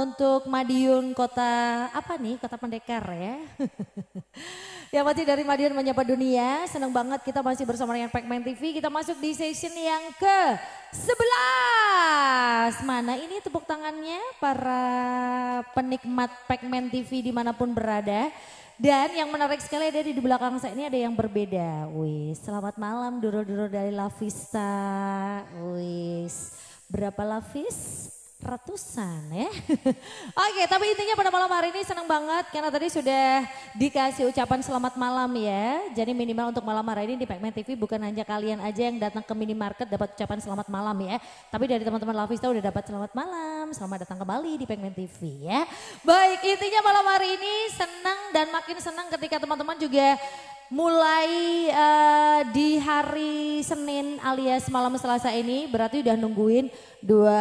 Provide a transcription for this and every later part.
untuk Madiun Kota apa nih? Kota Pendekar ya. yang pasti dari Madiun menyapa dunia. Senang banget kita masih bersama dengan Pacman TV. Kita masuk di session yang ke 11. Mana ini tepuk tangannya para penikmat Pacman TV di mana pun berada. Dan yang menarik sekali ada di belakang saya ini ada yang berbeda. Wis, selamat malam duro-duro dari Lavista. Wis, berapa Lavis? Ratusan ya. Oke, tapi intinya pada malam hari ini senang banget karena tadi sudah dikasih ucapan selamat malam ya. Jadi minimal untuk malam hari ini di Pacman TV bukan hanya kalian aja yang datang ke minimarket dapat ucapan selamat malam ya. Tapi dari teman-teman Lavista udah dapat selamat malam, selamat datang kembali di Pacman TV ya. Baik, intinya malam hari ini senang dan makin senang ketika teman-teman juga mulai uh, di hari Senin alias malam Selasa ini berarti udah nungguin dua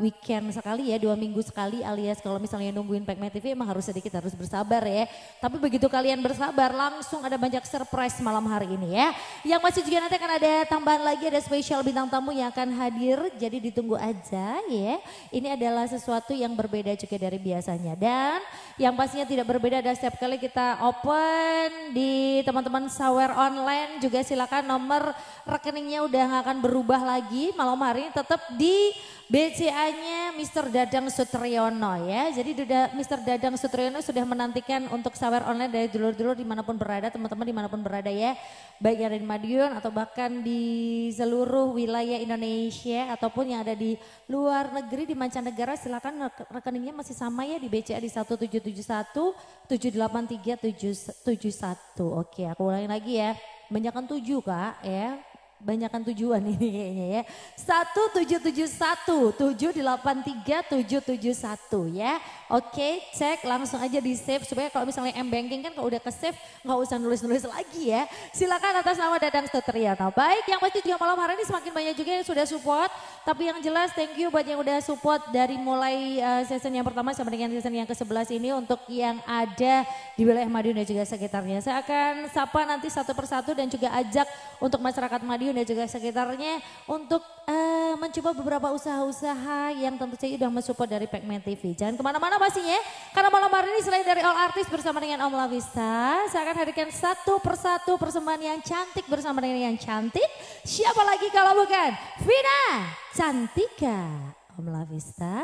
weekend sekali ya, dua minggu sekali alias kalau misalnya nungguin Pacman TV emang harus sedikit harus bersabar ya. Tapi begitu kalian bersabar langsung ada banyak surprise malam hari ini ya. Yang masih juga nanti akan ada tambahan lagi ada spesial bintang tamu yang akan hadir jadi ditunggu aja ya. Ini adalah sesuatu yang berbeda juga dari biasanya dan yang pastinya tidak berbeda ada setiap kali kita open di teman-teman sawer online juga silakan nomor rekeningnya udah nggak akan berubah lagi malam hari ini tetap di BCA-nya Mr. Dadang Sutriyono ya. Jadi Mr. Dadang Sutriyono sudah menantikan untuk sawer online dari dulur-dulur di mana pun berada, teman-teman di mana pun berada ya. Baik yang ada di Madiun atau bahkan di seluruh wilayah Indonesia ataupun yang ada di luar negeri, di mancanegara silakan rekeningnya masih sama ya di BCA di 1771 783 771. Oke aku ulangi lagi ya. Banyakkan tujuh kak ya banyakan tujuan ini kayaknya ya. 1771 783 771 ya. Oke, cek langsung aja di save supaya kalau misalnya M banking kan kalau udah ke save nggak usah nulis-nulis lagi ya. Silakan atas nama Dadang Sutriana. Baik, yang pasti juga malam hari ini semakin banyak juga yang sudah support. Tapi yang jelas thank you buat yang udah support dari mulai uh, season yang pertama sampai dengan season yang ke-11 ini untuk yang ada di wilayah Madiun dan juga sekitarnya. Saya akan sapa nanti satu persatu dan juga ajak untuk masyarakat Madiun dan juga sekitarnya untuk uh, mencoba beberapa usaha-usaha yang tentu saja sudah mensupport dari Pacman TV. Jangan ke mana-mana pastinya. Karena malam hari ini selain dari All Artist bersama dengan Om Lavista, saya akan hadirkan satu persatu persembahan yang cantik bersama dengan yang cantik. Siapa lagi kalau bukan Vina Cantika. Om Lavista,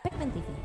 Pacman TV.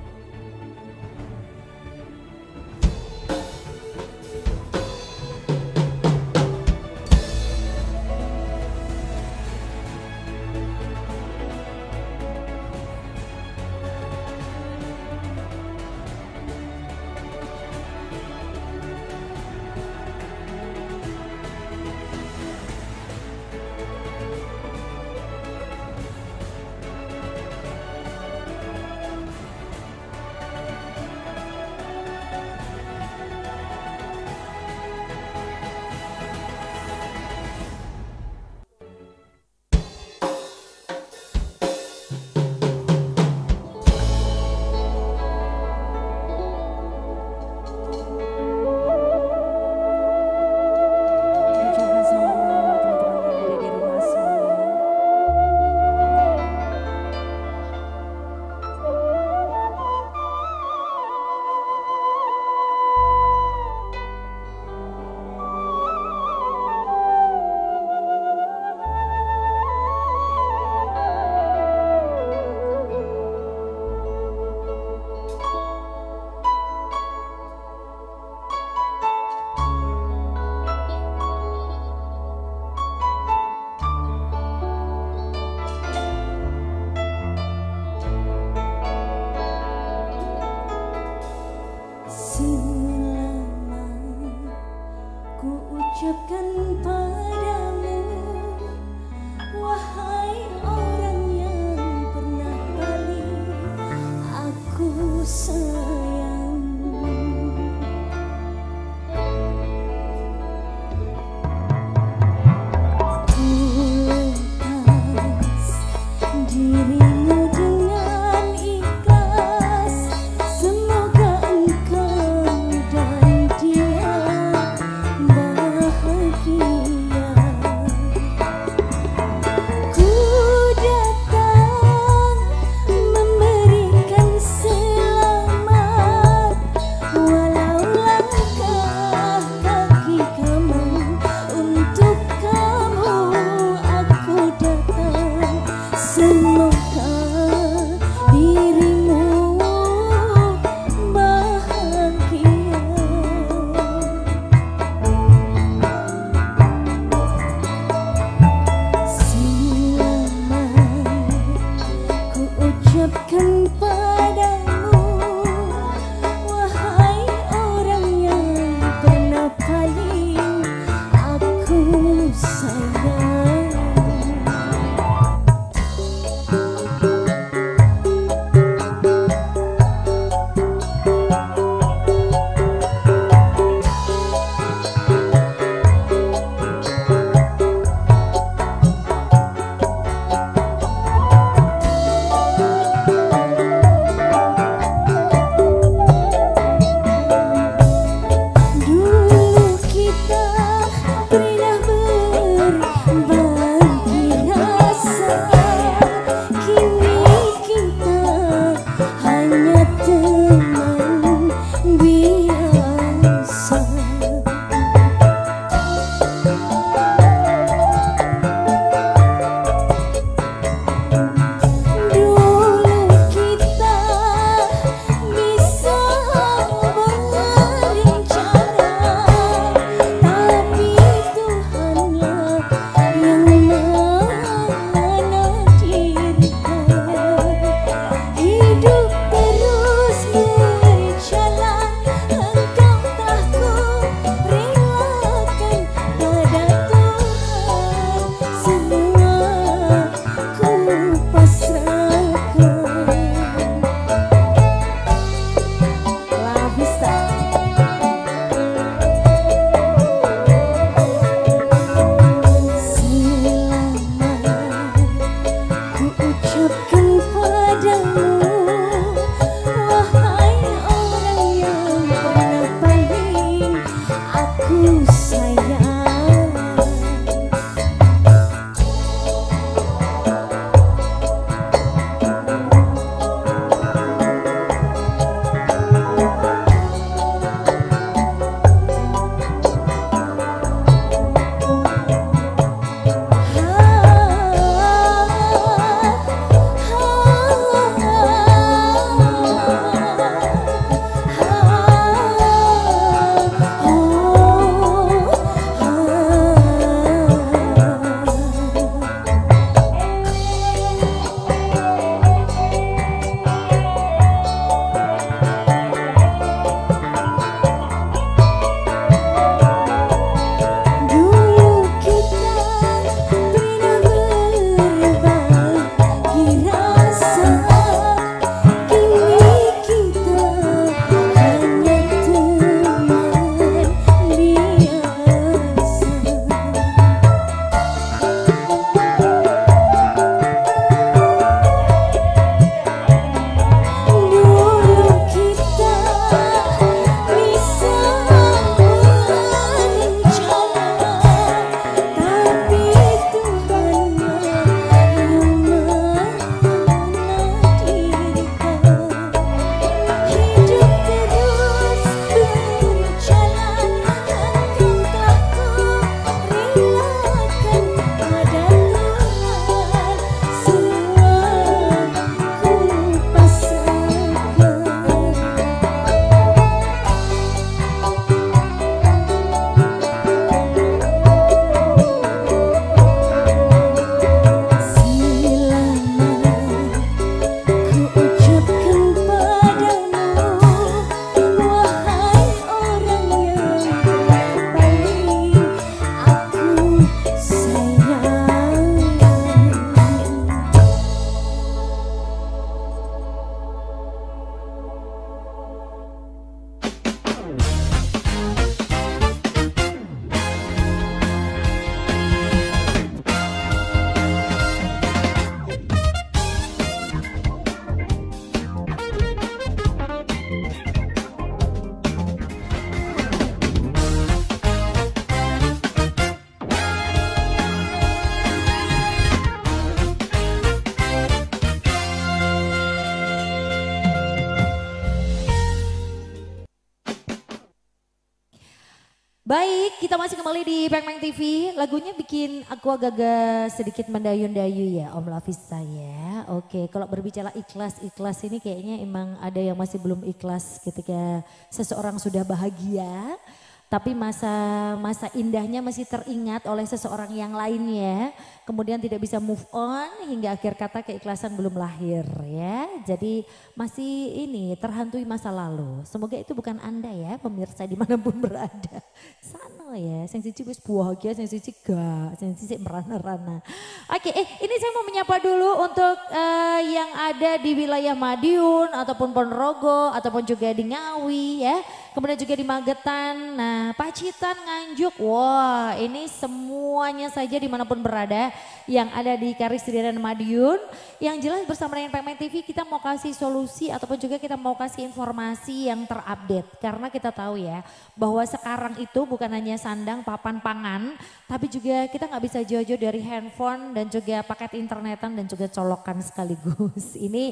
Kita masih kembali di Pengmeng TV. Lagunya bikin aku agak-agak sedikit mendayun-dayu ya Om Lavista ya. Oke, kalau berbicara ikhlas-ikhlas ini kayaknya emang ada yang masih belum ikhlas ketika seseorang sudah bahagia. Tapi masa masa indahnya masih teringat oleh seseorang yang lainnya kemudian tidak bisa move on hingga akhir kata keikhlasan belum lahir ya. Jadi masih ini terhantui masa lalu. Semoga itu bukan Anda ya pemirsa di mana pun berada. Sana ya, sing siji wis bahagia, sing siji gak, sing siji merana-rana. Oke, eh ini saya mau menyapa dulu untuk uh, yang ada di wilayah Madiun ataupun Ponorogo ataupun juga di Ngawi ya. Kemudian juga di Magetan, nah Pacitan, Nganjuk, wah ini semuanya saja di mana pun berada yang ada di Karisdirian Madiun. Yang jelas bersama dengan Pemain TV kita mau kasih solusi ataupun juga kita mau kasih informasi yang terupdate. Karena kita tahu ya bahwa sekarang itu bukan hanya sandang papan pangan tapi juga kita nggak bisa jauh-jauh dari handphone dan juga paket internetan dan juga colokan sekaligus. Ini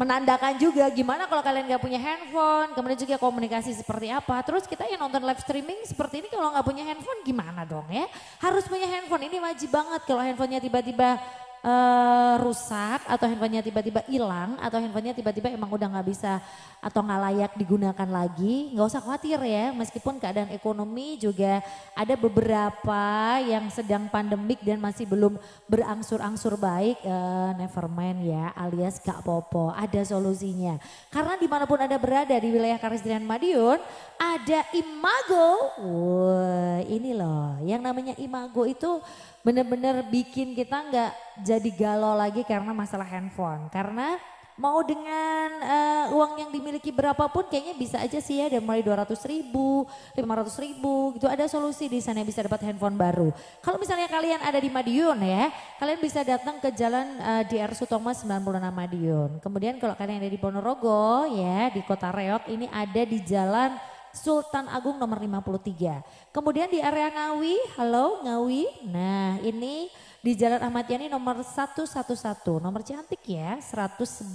menandakan juga gimana kalau kalian nggak punya handphone, kemudian juga komunikasi seperti apa. Terus kita yang nonton live streaming seperti ini kalau nggak punya handphone gimana dong ya? Harus punya handphone, ini wajib banget kalau handphonenya tiba-tiba uh, rusak atau handphonenya tiba-tiba hilang atau handphonenya tiba-tiba emang udah nggak bisa atau nggak layak digunakan lagi, nggak usah khawatir ya. Meskipun keadaan ekonomi juga ada beberapa yang sedang pandemik dan masih belum berangsur-angsur baik, uh, never mind ya, alias gak popo, ada solusinya. Karena di mana pun ada berada di wilayah Karisdrian Madiun, ada Imago. Wah, ini loh, yang namanya Imago itu benar-benar bikin kita nggak jadi galau lagi karena masalah handphone. Karena mau dengan uh, uang yang dimiliki berapapun kayaknya bisa aja sih ya dari mulai 200 ribu, 500 ribu gitu ada solusi di sana bisa dapat handphone baru. Kalau misalnya kalian ada di Madiun ya, kalian bisa datang ke jalan uh, R. Sutomo 96 Madiun. Kemudian kalau kalian ada di Ponorogo ya di kota Reok ini ada di jalan Sultan Agung nomor 53. Kemudian di area Ngawi, halo Ngawi. Nah ini di Jalan Ahmad Yani nomor 111, nomor cantik ya 111.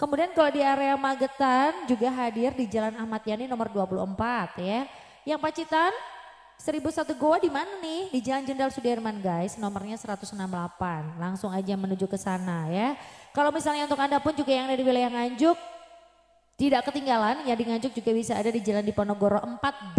Kemudian kalau di area Magetan juga hadir di Jalan Ahmad Yani nomor 24 ya. Yang Pacitan 1001 Goa di mana nih? Di Jalan Jenderal Sudirman guys, nomornya 168. Langsung aja menuju ke sana ya. Kalau misalnya untuk Anda pun juga yang ada di wilayah Nganjuk, tidak ketinggalan, ya di Nganjuk juga bisa ada di Jalan Diponegoro 4B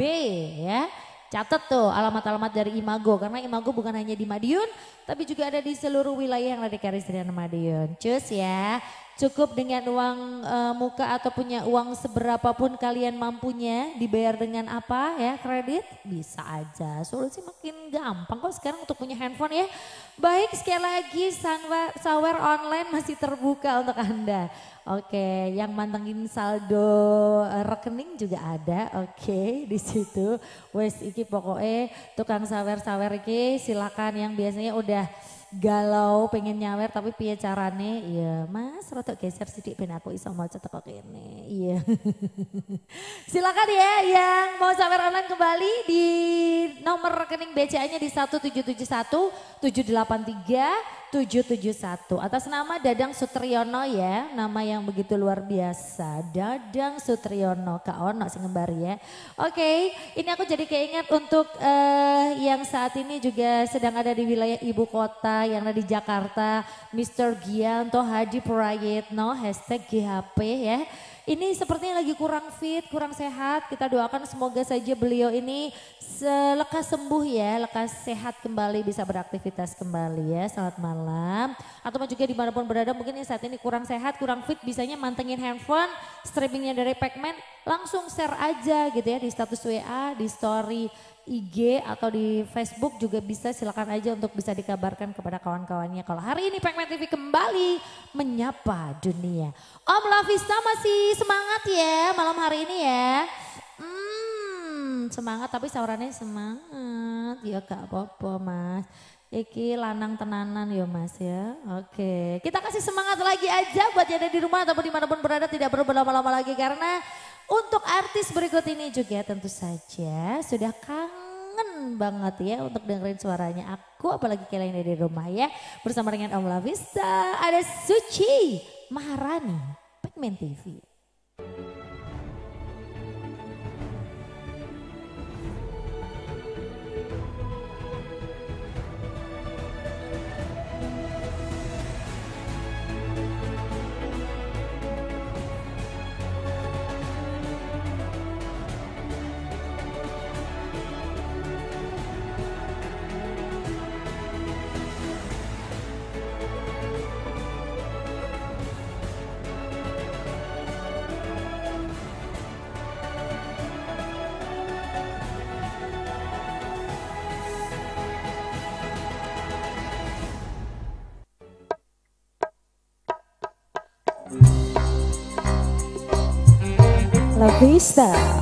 ya. Catat tuh alamat-alamat dari Imago karena Imago bukan hanya di Madiun tapi juga ada di seluruh wilayah yang ada di Karisdrian Madiun. Cus ya. Cukup dengan uang e, muka atau punya uang seberapapun kalian mampunya dibayar dengan apa ya kredit bisa aja. Solusi makin gampang kok sekarang untuk punya handphone ya. Baik sekali lagi Sawer Online masih terbuka untuk Anda. Oke, yang mantengin saldo eh, rekening juga ada. Oke, di situ. Wes iki pokoknya tukang sawer-sawer iki silakan yang biasanya udah galau pengen nyawer tapi piye carane? Iya mas rotok geser sidik ben aku iso maca teko kene? Iya. Silakan ya yang mau sawer online kembali di nomor rekening BCA-nya di 1771 783 771 atas nama Dadang Sutriyono ya nama yang begitu luar biasa. Dadang Sutriyono Kak Ono sing ngembar ya. Oke ini aku jadi keinget untuk uh, yang saat ini juga sedang ada di wilayah ibu kota yang ada di Jakarta Mr. Gianto Hadi Prayitno hashtag GHP ya ini sepertinya lagi kurang fit, kurang sehat. Kita doakan semoga saja beliau ini lekas sembuh ya, lekas sehat kembali, bisa beraktivitas kembali ya. Selamat malam. Atau juga di mana pun berada mungkin saat ini kurang sehat, kurang fit, bisanya mantengin handphone, streamingnya dari Pacman, langsung share aja gitu ya di status WA, di story IG atau di Facebook juga bisa silakan aja untuk bisa dikabarkan kepada kawan-kawannya. Kalau hari ini Pengmen TV kembali menyapa dunia. Om Lavista masih semangat ya malam hari ini ya. Hmm, semangat tapi saurannya semangat. Ya gak apa-apa mas. Iki lanang tenanan ya mas ya. Oke, kita kasih semangat lagi aja buat yang ada di rumah ataupun di mana pun berada tidak perlu berlama-lama lagi karena untuk artis berikut ini juga tentu saja sudah kangen banget ya untuk dengerin suaranya aku apalagi kalian dari rumah ya. Bersama dengan Om Lavista ada Suci Maharani Pigment TV. Mr.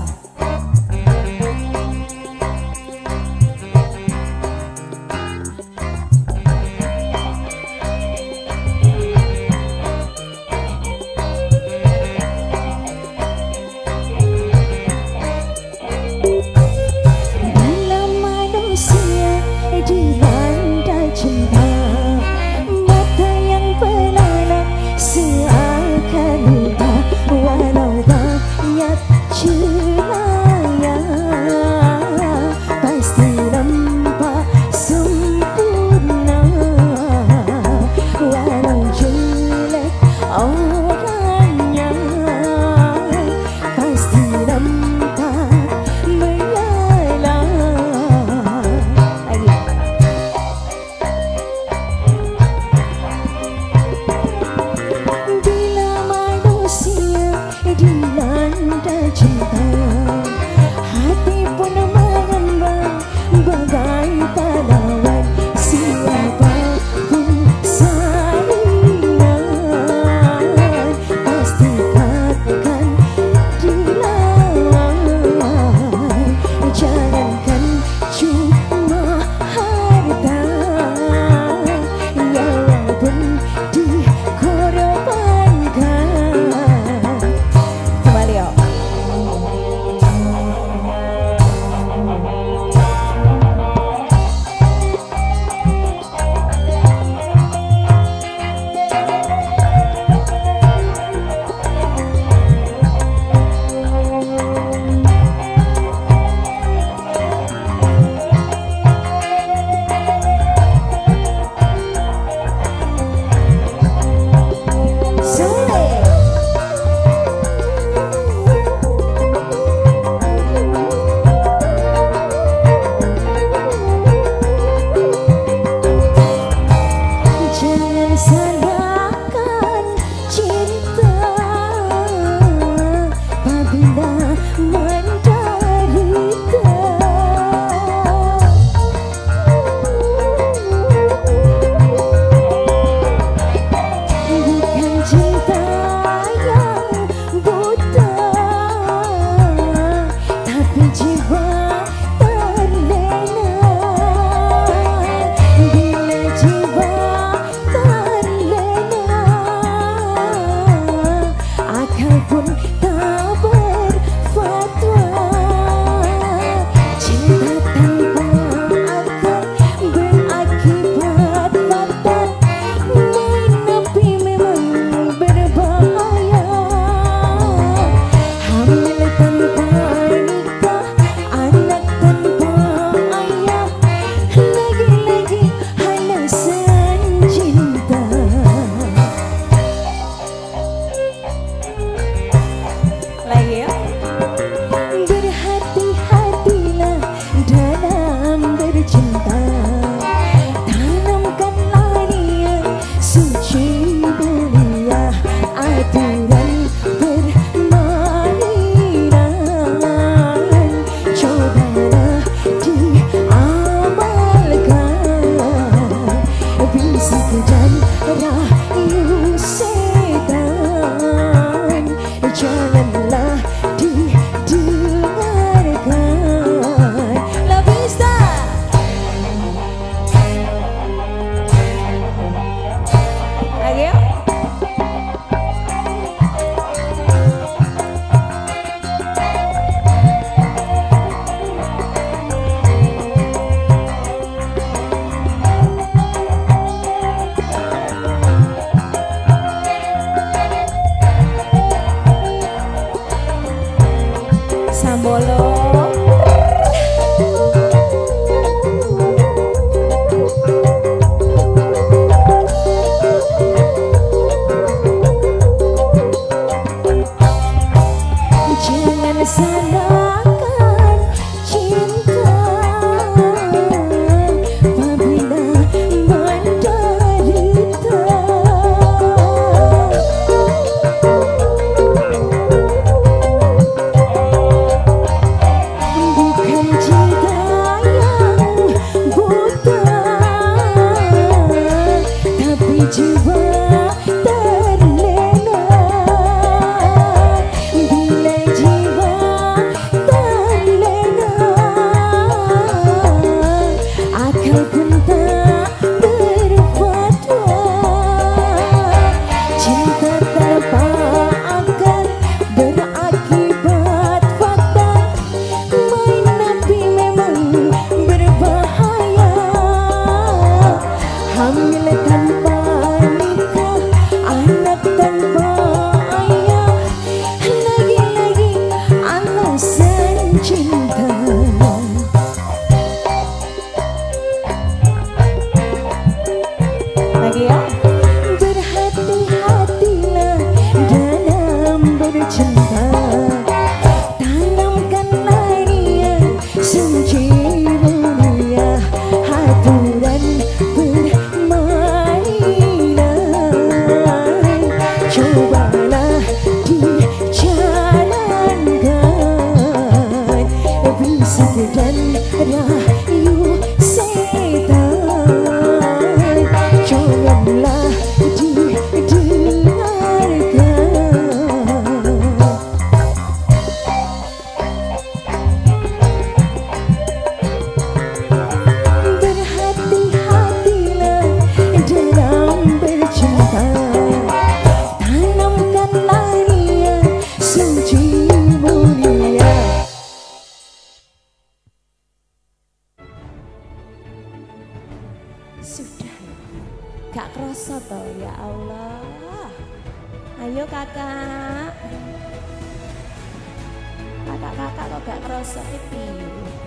kakak kok gak kerasa piye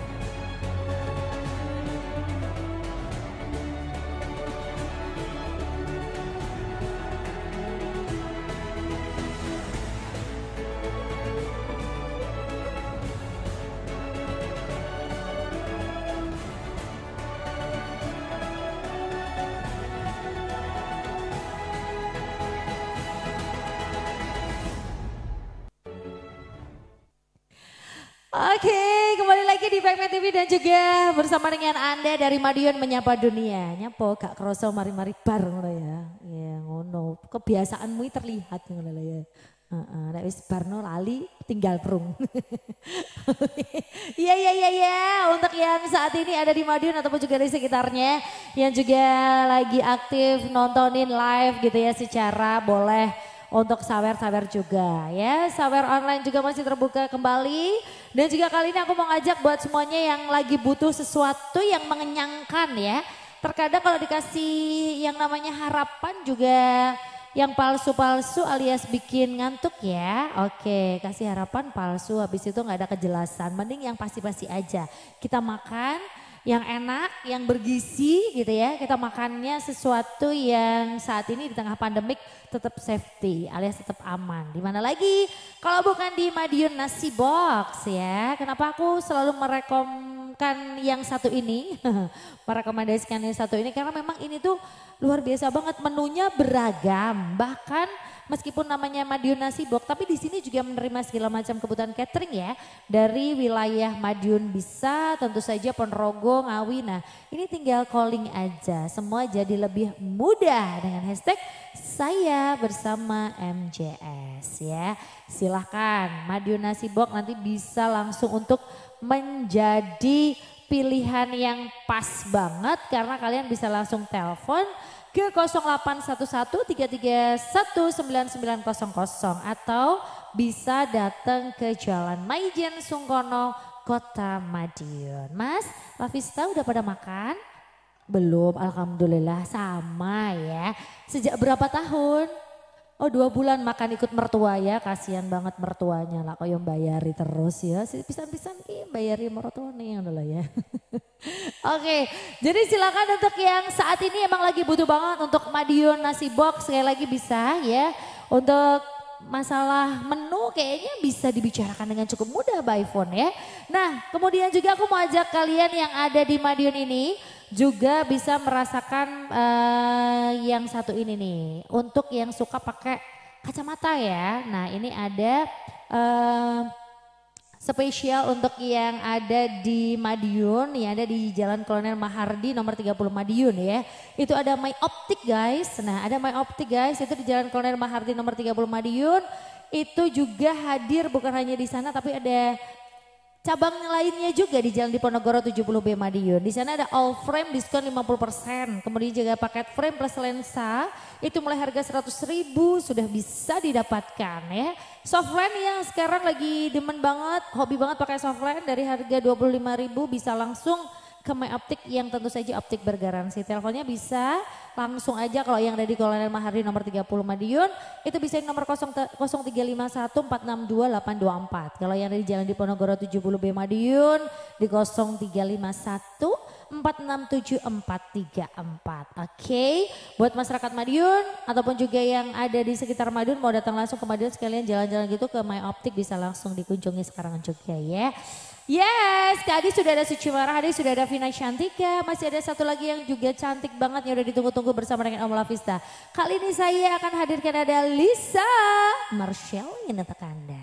La Vista. bersama dengan Anda dari Madiun menyapa dunia. Nyapa gak kroso mari-mari bar ngono ya. Ya ngono. Kebiasaanmu terlihat ngono ya. Heeh, wis barno lali tinggal perung. Iya iya iya iya, untuk yang saat ini ada di Madiun ataupun juga di sekitarnya yang juga lagi aktif nontonin live gitu ya secara boleh untuk sawer-sawer juga ya. Sawer online juga masih terbuka kembali. Dan juga kali ini aku mau ngajak buat semuanya yang lagi butuh sesuatu yang mengenyangkan ya. Terkadang kalau dikasih yang namanya harapan juga yang palsu-palsu alias bikin ngantuk ya. Oke, kasih harapan palsu habis itu nggak ada kejelasan. Mending yang pasti-pasti aja. Kita makan yang enak, yang bergizi gitu ya. Kita makannya sesuatu yang saat ini di tengah pandemik tetap safety alias tetap aman. Di mana lagi kalau bukan di Madiun Nasi Box ya. Kenapa aku selalu merekomkan yang satu ini? Merekomendasikan yang satu ini karena memang ini tuh luar biasa banget menunya beragam. Bahkan meskipun namanya Madiun Nasi Box, tapi di sini juga menerima segala macam kebutuhan catering ya. Dari wilayah Madiun bisa, tentu saja Ponorogo, Ngawi. Nah ini tinggal calling aja, semua jadi lebih mudah dengan hashtag saya bersama MJS ya. Silahkan Madiun Nasi Box nanti bisa langsung untuk menjadi pilihan yang pas banget karena kalian bisa langsung telepon ke 081133199900 atau bisa datang ke Jalan Maijen Sungkono Kota Madiun. Mas, Lavista udah pada makan? Belum, Alhamdulillah sama ya. Sejak berapa tahun? Oh dua bulan makan ikut mertua ya, kasihan banget mertuanya lah yang bayari terus ya. Pisan-pisan ki bayari mertua nih dulu ya. Oke, jadi silakan untuk yang saat ini emang lagi butuh banget untuk Madiun nasi box sekali lagi bisa ya. Untuk masalah menu kayaknya bisa dibicarakan dengan cukup mudah by phone ya. Nah kemudian juga aku mau ajak kalian yang ada di Madiun ini juga bisa merasakan uh, yang satu ini nih. Untuk yang suka pakai kacamata ya. Nah ini ada uh, spesial untuk yang ada di Madiun, yang ada di Jalan Kolonel Mahardi nomor 30 Madiun ya. Itu ada My Optik guys. Nah ada My Optik guys itu di Jalan Kolonel Mahardi nomor 30 Madiun. Itu juga hadir bukan hanya di sana tapi ada Cabang lainnya juga di Jalan Diponegoro 70B Madiun. Di sana ada all frame diskon 50%. Kemudian juga paket frame plus lensa itu mulai harga 100 ribu sudah bisa didapatkan ya. Softline yang sekarang lagi demen banget, hobi banget pakai softline dari harga 25 ribu bisa langsung ke My Optik yang tentu saja optik bergaransi. Teleponnya bisa langsung aja kalau yang ada di Kolonel Mahardi nomor 30 Madiun itu bisa yang nomor 0351462824. Kalau yang ada di Jalan Diponegoro 70B Madiun di 0351 467434. Oke, okay. buat masyarakat Madiun ataupun juga yang ada di sekitar Madiun mau datang langsung ke Madiun sekalian jalan-jalan gitu ke My Optik bisa langsung dikunjungi sekarang juga ya. Yes, Kak Adi sudah ada Suci Marah, Adi sudah ada Vina Cantika, masih ada satu lagi yang juga cantik banget yang udah ditunggu-tunggu bersama dengan Om Lavista. Kali ini saya akan hadirkan ada Lisa Marshall yang datang Anda.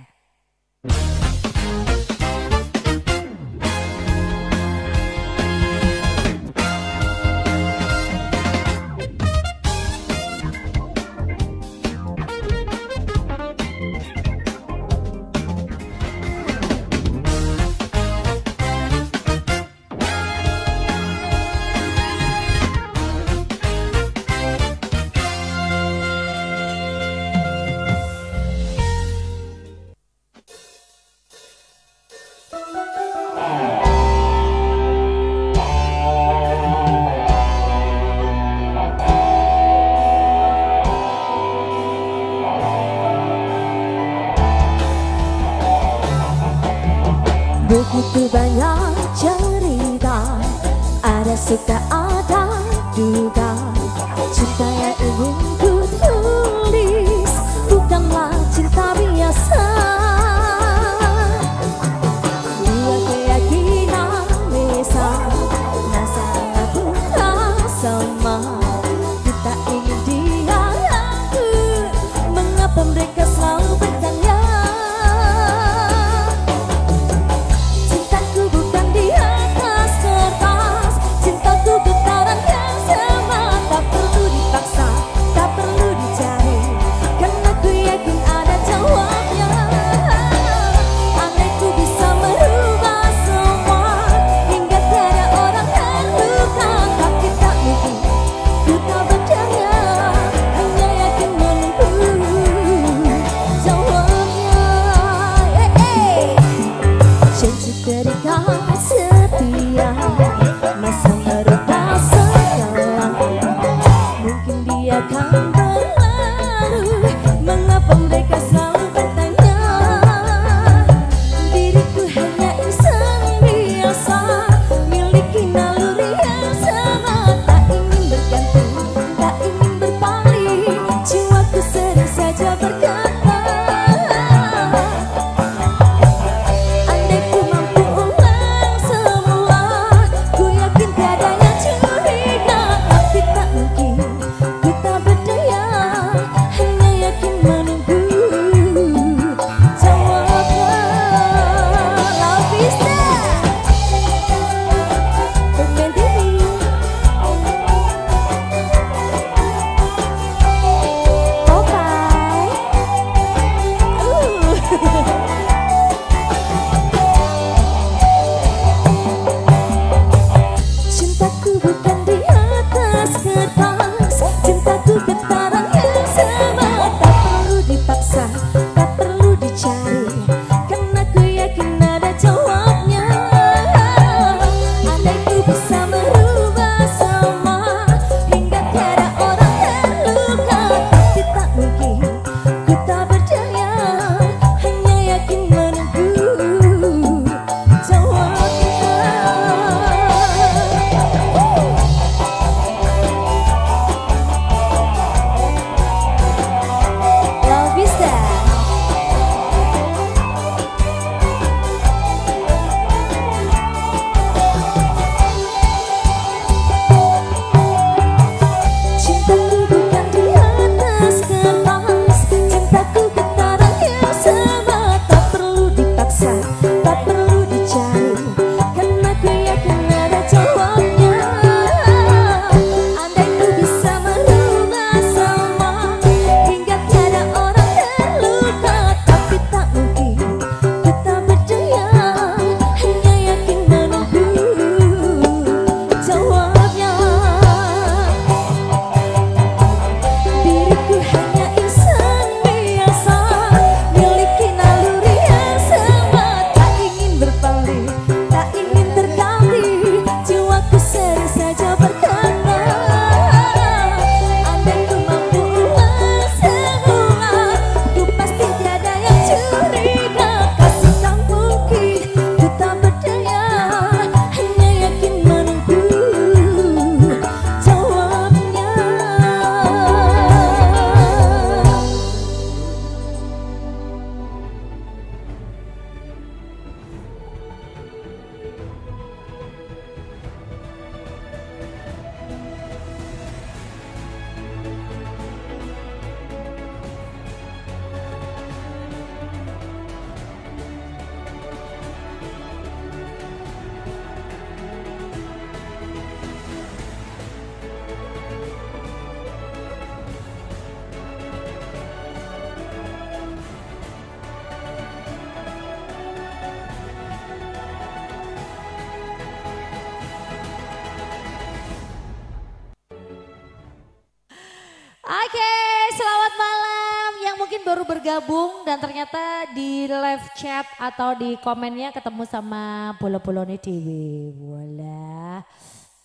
Atau di komennya ketemu sama bolo-bolo nih Dewi. Wala.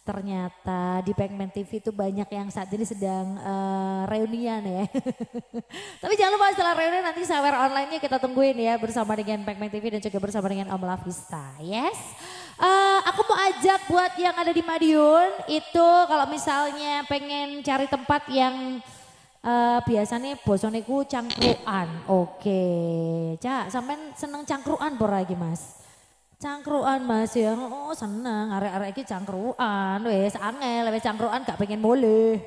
Ternyata di Pacman TV itu banyak yang saat ini sedang uh, reunian ya. Tapi jangan lupa setelah reunian nanti sawer online-nya kita tungguin ya bersama dengan Pacman TV dan juga bersama dengan Om Lavista. Yes. Uh, aku mau ajak buat yang ada di Madiun itu kalau misalnya pengen cari tempat yang uh, biasanya bosone ku cangkruan. Oke. Okay. Cak, sampean seneng cangkruan pora lagi Mas? Cangkruan Mas ya. Oh, seneng arek-arek iki cangkruan. Wes angel, wes cangkruan gak pengen boleh.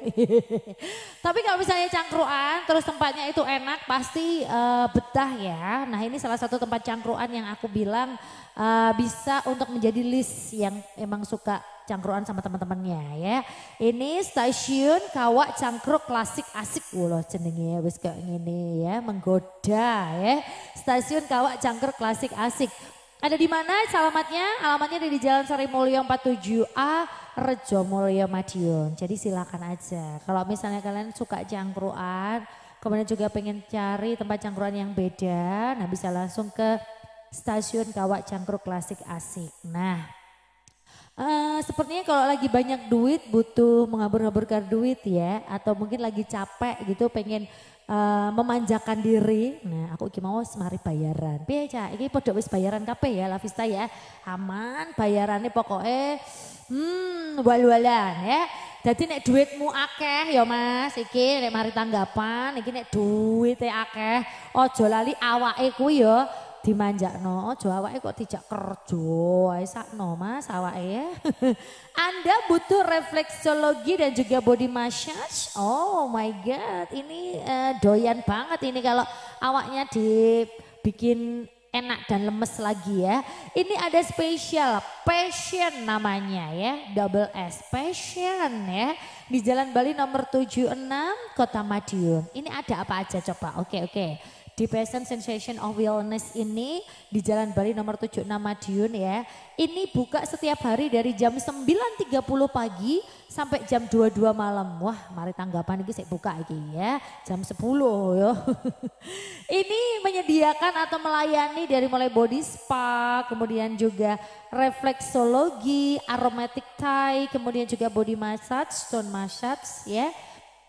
Tapi kalau misalnya cangkruan terus tempatnya itu enak pasti uh, betah ya. Nah, ini salah satu tempat cangkruan yang aku bilang uh, bisa untuk menjadi list yang emang suka cangkruan sama teman-temannya ya. Ini stasiun Kawak Cangkruk Klasik Asik loh jenenge wis kayak gini ya, menggoda ya. Stasiun Kawak Cangkruk Klasik Asik. Ada di mana alamatnya? Alamatnya ada di Jalan Sari Mulyo 47A Rejo Mulyo Madiun. Jadi silakan aja. Kalau misalnya kalian suka cangkruan, kemudian juga pengen cari tempat cangkruan yang beda, nah bisa langsung ke Stasiun Kawak Cangkruk Klasik Asik. Nah, Uh, sepertinya kalau lagi banyak duit butuh mengabur-aburkan duit ya atau mungkin lagi capek gitu pengen uh, memanjakan diri. Nah, aku iki mau semari bayaran. Piye, Cak? Iki padha wis bayaran kabeh ya Lavista ya. Aman, bayarannya pokoknya hmm wal-walan ya. Jadi nek duitmu akeh ya Mas, iki nek mari tanggapan, iki nek duwite akeh, aja lali awake kuwi ya dimanjakno ojo awake kok tidak kerja ae sakno Mas awake ya. Anda butuh refleksologi dan juga body massage. Oh my god, ini uh, doyan banget ini kalau awaknya dibikin enak dan lemes lagi ya. Ini ada spesial passion namanya ya, double S passion ya. Di Jalan Bali nomor 76 Kota Madiun. Ini ada apa aja coba? Oke oke di Passion Sensation of Wellness ini di Jalan Bali nomor 76 Madiun ya. Ini buka setiap hari dari jam 9.30 pagi sampai jam 22 malam. Wah, mari tanggapan ini saya buka lagi ya. Jam 10 ya. ini menyediakan atau melayani dari mulai body spa, kemudian juga refleksologi, aromatic Thai, kemudian juga body massage, stone massage ya.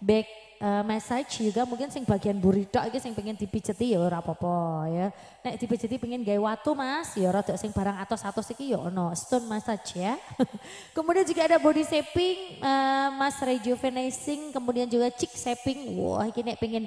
Back uh, message juga mungkin sing bagian burida iki sing pengen dipijeti ya ora apa-apa ya. Nek dipijeti pengen gawe watu Mas, ya rada sing barang atos-atos iki ya ono stone massage ya. kemudian juga ada body shaping, uh, mas rejuvenating, kemudian juga cheek shaping. Wah, iki nek pengen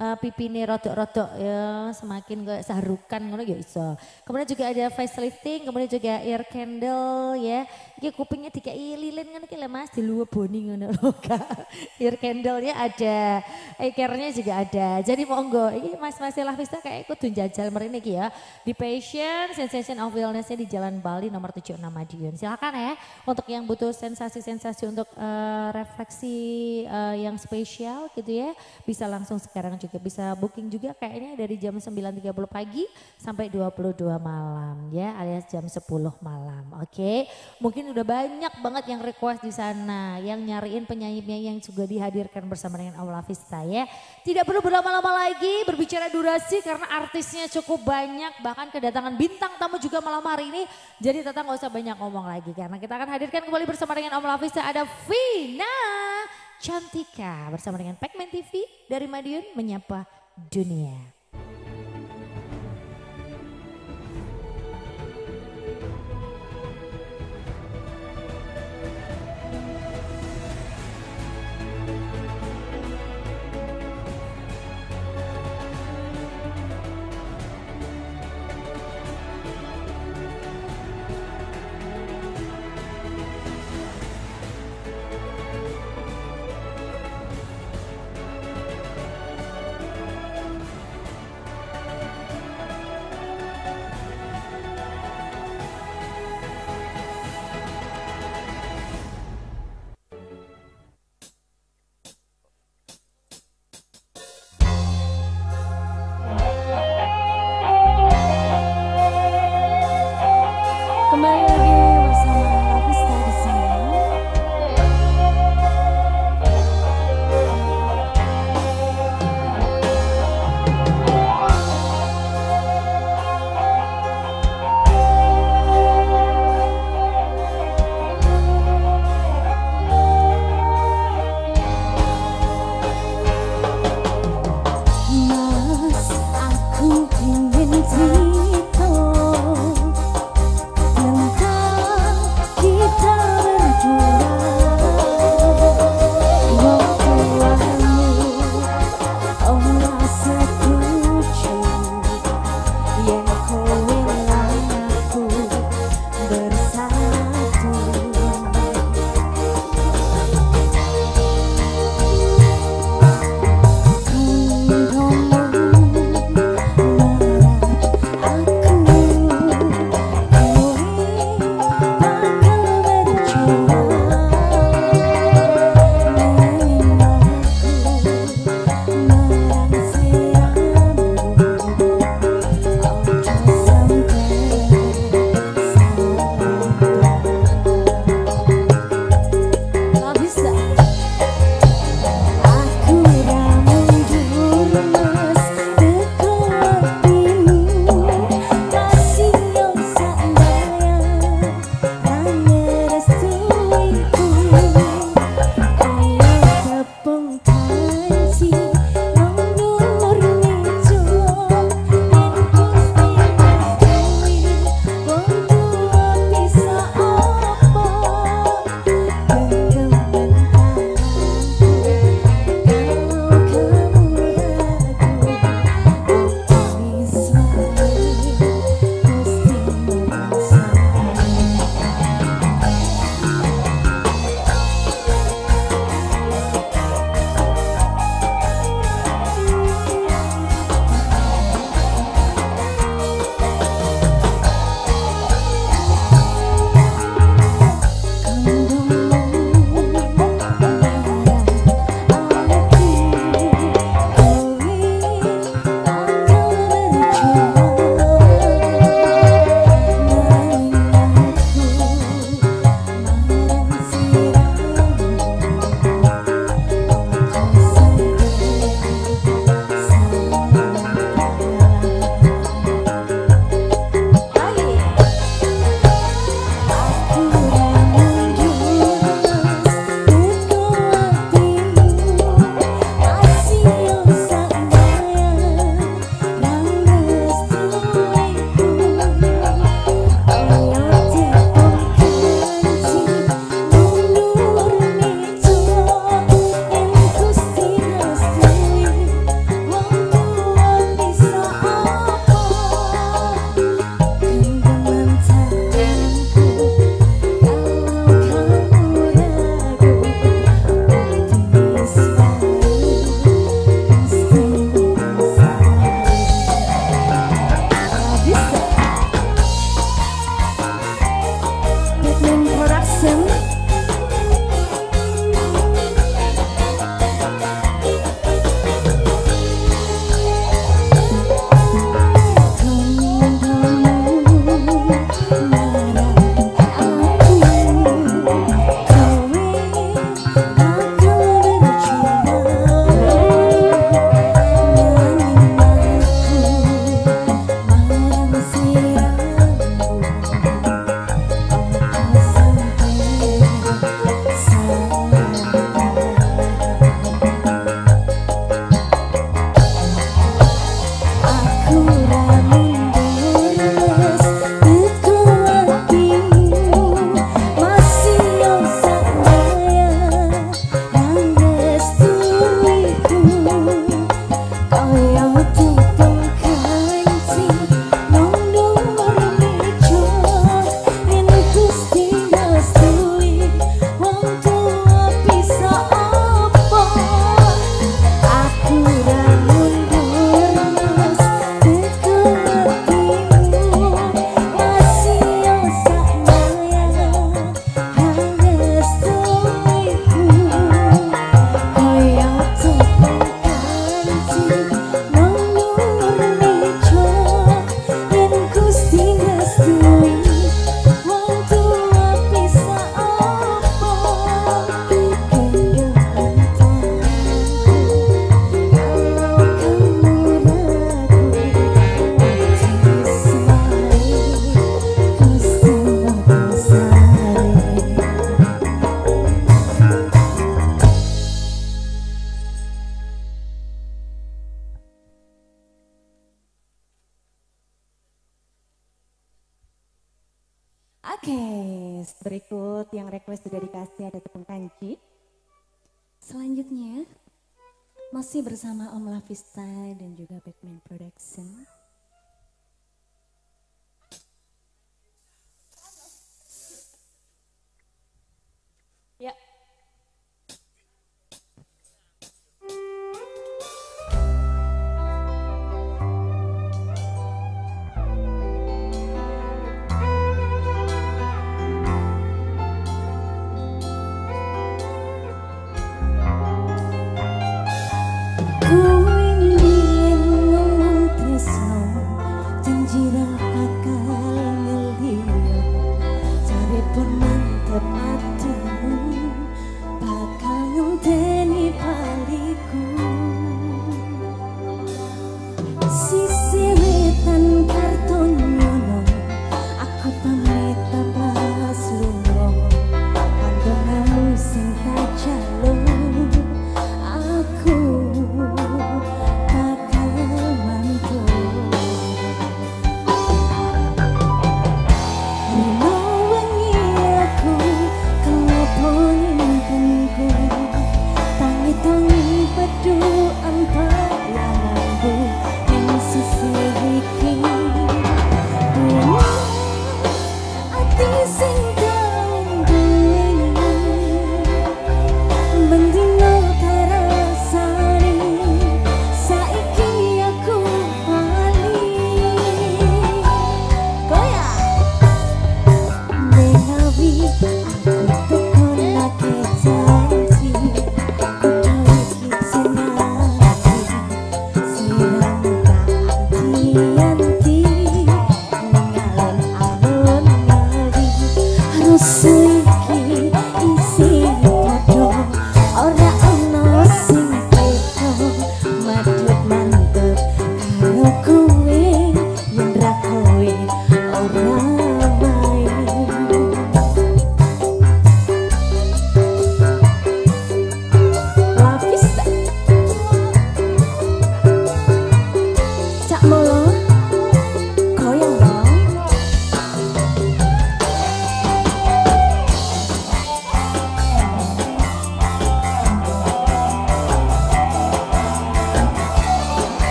uh, pipine rodok-rodok ya semakin kayak sarukan ngono ya iso. Kemudian juga ada facelifting, kemudian juga ear candle ya. Iki kupingnya dikai lilin ngono iki Mas diluweboni ngono lho Ear candle-nya ada, eye care-nya juga ada. Jadi monggo iki Mas-mas Vista kayak ikut jajal mrene iki ya. Di Passion Sensation of Wellness-nya di Jalan Bali nomor 76 Madiun. Silakan ya untuk yang butuh sensasi-sensasi untuk uh, refleksi uh, yang spesial gitu ya. Bisa langsung sekarang juga bisa booking juga kayaknya dari jam 9.30 pagi sampai 22 malam ya alias jam 10 malam. Oke. Okay? Mungkin udah banyak banget yang request di sana yang nyariin penyanyi-penyanyi yang juga dihadirkan bersama dengan Aula Vista ya. Tidak perlu berlama-lama lagi berbicara durasi karena artisnya cukup banyak bahkan kedatangan bintang tamu juga malam hari ini. Jadi tetap nggak usah banyak ngomong lagi karena kita akan hadirkan kembali bersama dengan Aula Vista ada Vina. Cantika bersama dengan Pacman TV dari Madiun menyapa dunia.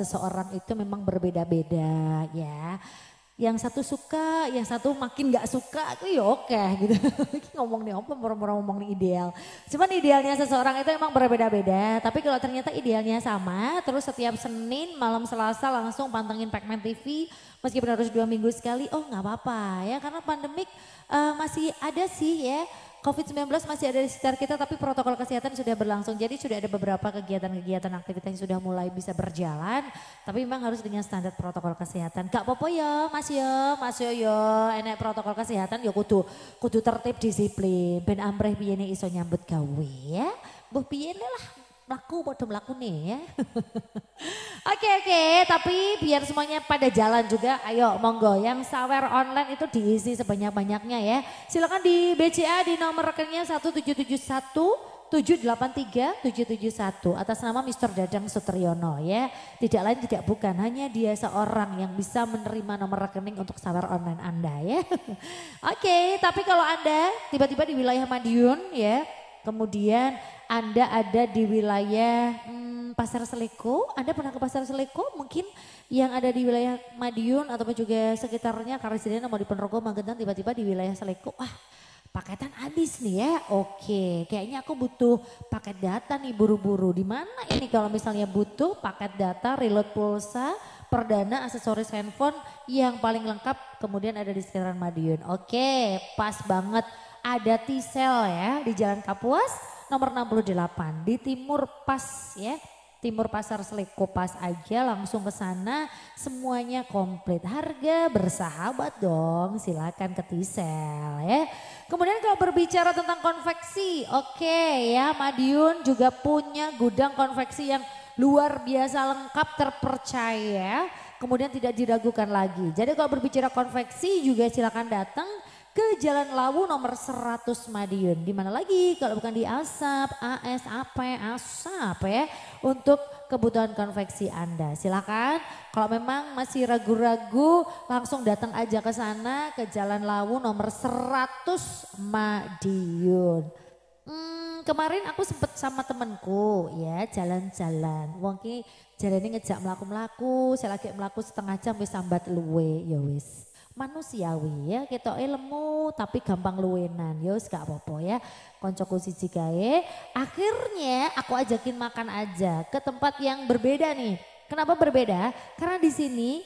Seseorang itu memang berbeda-beda ya yang satu suka, yang satu makin gak suka, aku ya oke gitu. ngomong nih apa, orang-orang ngomong nih ideal. Cuman idealnya seseorang itu emang berbeda-beda, tapi kalau ternyata idealnya sama, terus setiap Senin malam Selasa langsung pantengin Pacman TV, meskipun harus dua minggu sekali, oh nggak apa-apa ya, karena pandemik uh, masih ada sih ya COVID-19 masih ada di sekitar kita tapi protokol kesehatan sudah berlangsung. Jadi sudah ada beberapa kegiatan-kegiatan aktivitas yang sudah mulai bisa berjalan. Tapi memang harus dengan standar protokol kesehatan. Gak apa-apa ya mas ya, mas yo yo enak protokol kesehatan ya kudu, kudu tertib disiplin. Ben amreh piye iso nyambut gawe ya. Buh piye lah melaku bodoh melaku nih ya. Oke oke, tapi biar semuanya pada jalan juga, ayo monggo yang sawer online itu diisi sebanyak-banyaknya ya. Silakan di BCA di nomor rekeningnya 1771 783 771 atas nama Mr. Dadang Sutriyono ya. Tidak lain tidak bukan, hanya dia seorang yang bisa menerima nomor rekening untuk sawer online Anda ya. Oke, tapi kalau Anda tiba-tiba di wilayah Madiun ya, kemudian anda ada di wilayah hmm, Pasar Seleko, Anda pernah ke Pasar Seleko mungkin yang ada di wilayah Madiun ataupun juga sekitarnya Karisidenan mau di Ponorogo, Magetan tiba-tiba di wilayah Seleko, wah paketan habis nih ya. Oke, kayaknya aku butuh paket data nih buru-buru. Di mana ini kalau misalnya butuh paket data, reload pulsa, perdana, aksesoris handphone yang paling lengkap kemudian ada di sekitaran Madiun. Oke, pas banget ada T-Cell ya di Jalan Kapuas nomor 68 di timur pas ya. Timur Pasar Seleko pas aja langsung ke sana semuanya komplit. Harga bersahabat dong, silakan ke Tisel ya. Kemudian kalau berbicara tentang konveksi, oke okay, ya Madiun juga punya gudang konveksi yang luar biasa lengkap terpercaya. Kemudian tidak diragukan lagi. Jadi kalau berbicara konveksi juga silakan datang ke Jalan Lawu nomor 100 Madiun. Di mana lagi kalau bukan di Asap, AS, AP, Asap ya untuk kebutuhan konveksi Anda. Silakan kalau memang masih ragu-ragu langsung datang aja ke sana ke Jalan Lawu nomor 100 Madiun. Hmm, kemarin aku sempet sama temenku ya jalan-jalan. Wong ki ini ngejak melaku-melaku, saya lagi melaku setengah jam wis sambat luwe ya wis manusiawi ya kita lemu tapi gampang luwenan. Ya gak apa-apa ya koncoku siji gawe. Akhirnya aku ajakin makan aja ke tempat yang berbeda nih. Kenapa berbeda? Karena di sini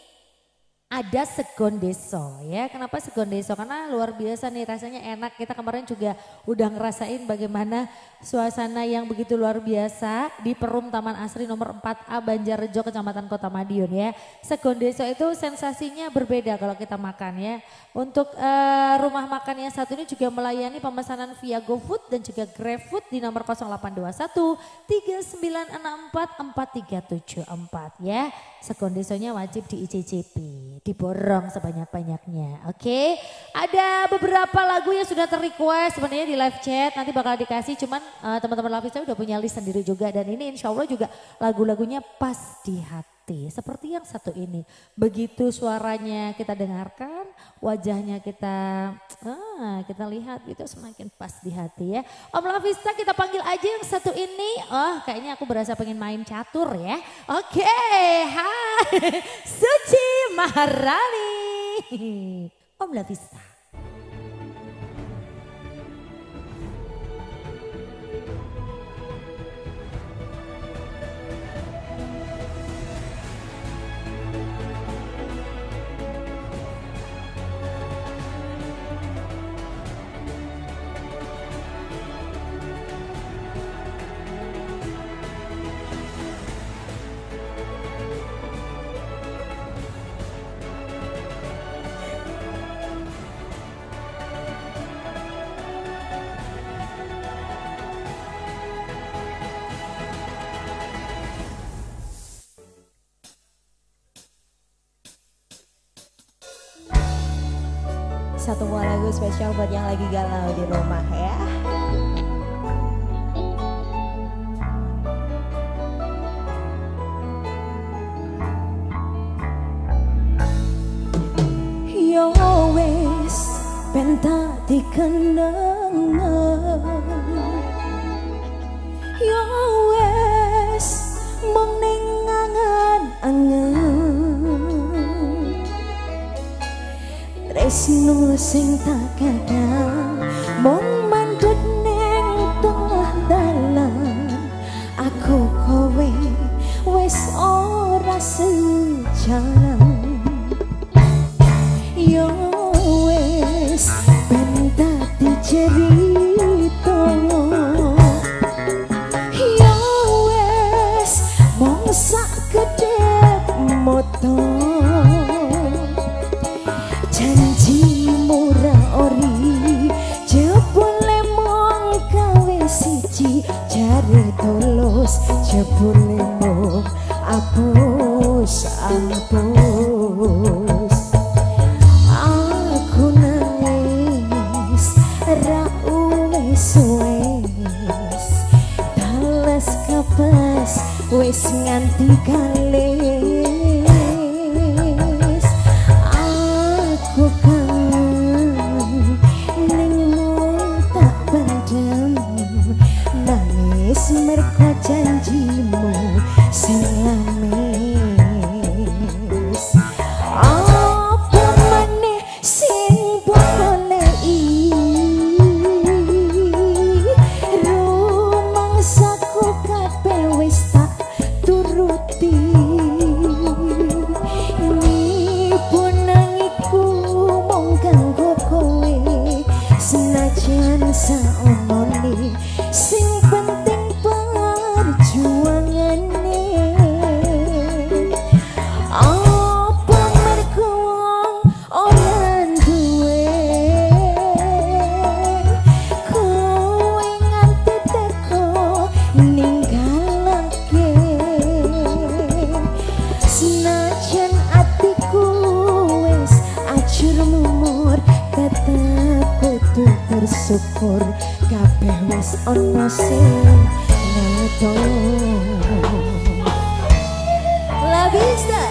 ada segon deso ya. Kenapa segon deso? Karena luar biasa nih rasanya enak. Kita kemarin juga udah ngerasain bagaimana suasana yang begitu luar biasa di Perum Taman Asri nomor 4A Banjarjo Kecamatan Kota Madiun ya. Segon deso itu sensasinya berbeda kalau kita makan ya. Untuk uh, rumah makan yang satu ini juga melayani pemesanan via GoFood dan juga GrabFood di nomor 0821 3964 4374 ya. Segon desonya wajib diicicipi diborong sebanyak-banyaknya. Oke, okay? ada beberapa lagu yang sudah terrequest sebenarnya di live chat nanti bakal dikasih. Cuman uh, teman-teman Lafisa udah punya list sendiri juga dan ini insya Allah juga lagu-lagunya pas di hati hati. Seperti yang satu ini. Begitu suaranya kita dengarkan, wajahnya kita ah, kita lihat itu semakin pas di hati ya. Om Lavista kita panggil aja yang satu ini. Oh kayaknya aku berasa pengen main catur ya. Oke, hai Suci Maharani. Om Lavista. lagi galau di rumah ya. You always pentak dikenengen Yo wis mung ning angen-angen Tresno sing tak kadang lumur Tetap kudu bersyukur. Kabeh wis ono sing Ngetok La vista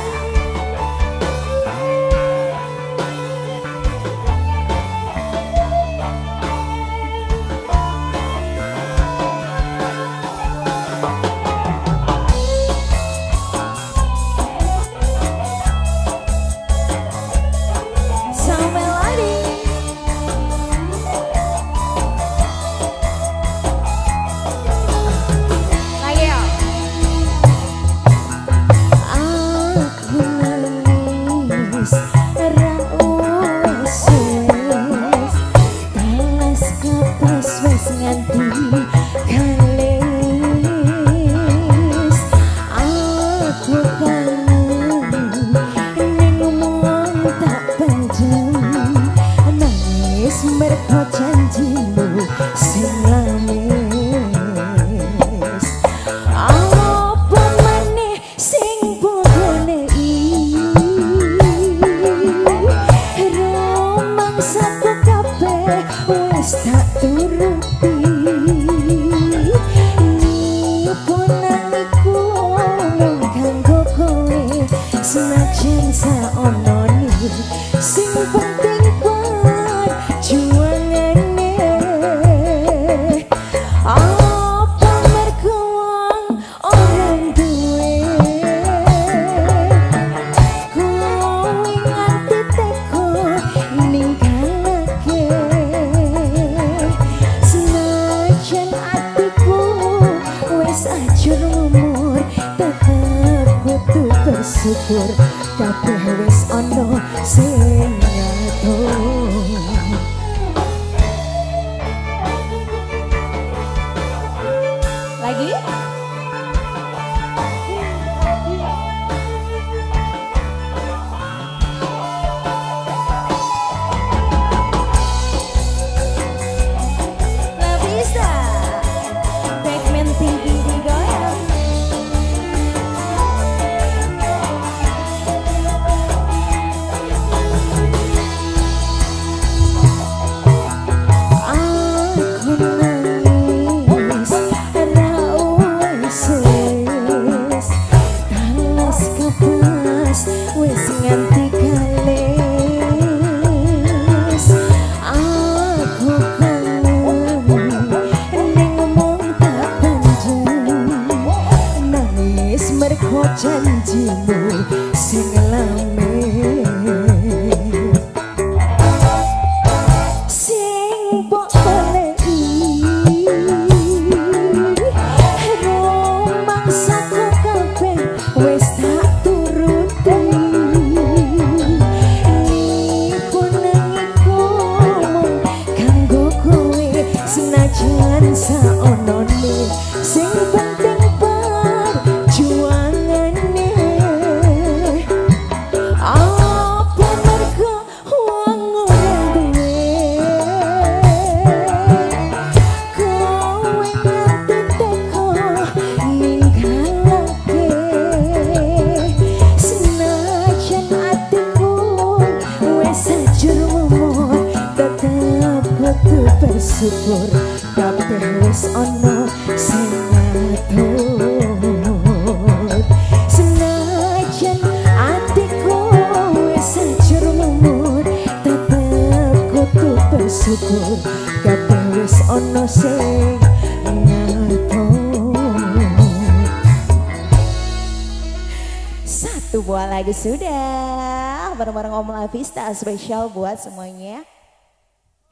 spesial buat semuanya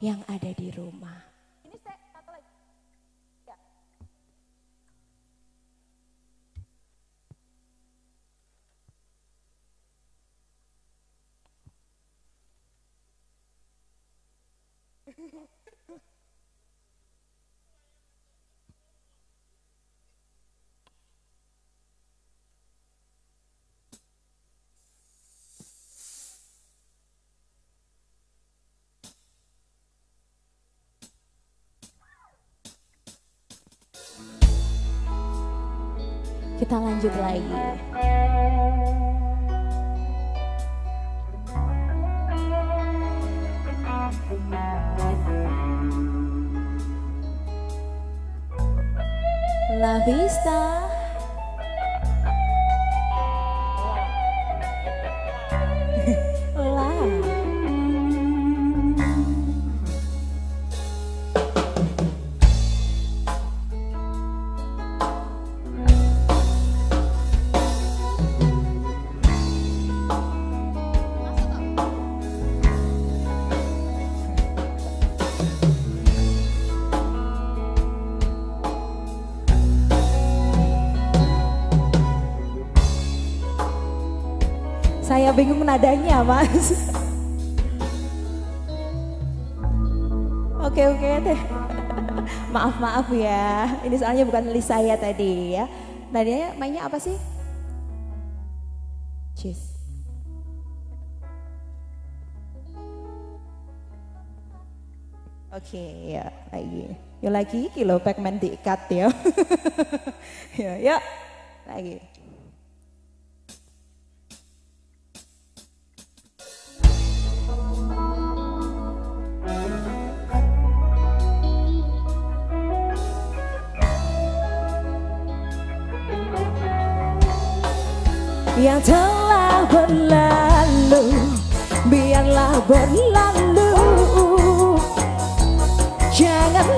yang ada di rumah. Lanjut lagi. La vista. Saya bingung nadanya, Mas. Oke, oke deh. maaf, maaf ya. Ini soalnya bukan list saya tadi ya. Nadanya mainnya apa sih? Cheers. Oke, okay, ya lagi. Yo lagi kilo pacman diikat ya. ya, ya. Lagi. Yang telah berlalu biarlah berlalu. Jangan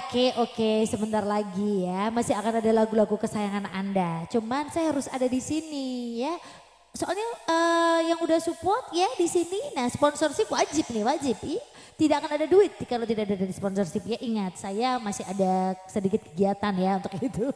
oke oke sebentar lagi ya masih akan ada lagu-lagu kesayangan Anda. Cuman saya harus ada di sini ya. Soalnya uh, yang udah support ya di sini. Nah sponsorship wajib nih wajib. Iya tidak akan ada duit kalau tidak ada dari sponsorship ya ingat saya masih ada sedikit kegiatan ya untuk itu.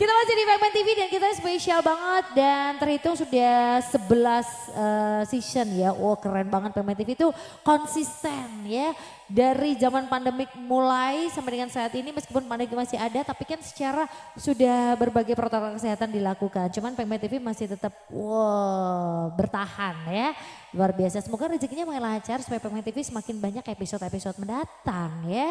kita masih di Payment TV dan kita spesial banget dan terhitung sudah 11 uh, eh, season ya. Wow keren banget Payment TV itu konsisten ya. Dari zaman pandemik mulai sampai dengan saat ini meskipun pandemi masih ada tapi kan secara sudah berbagai protokol kesehatan dilakukan. Cuman Payment TV masih tetap wow bertahan ya. Luar biasa. Semoga rezekinya makin lancar supaya Payment TV semakin banyak episode-episode mendatang ya.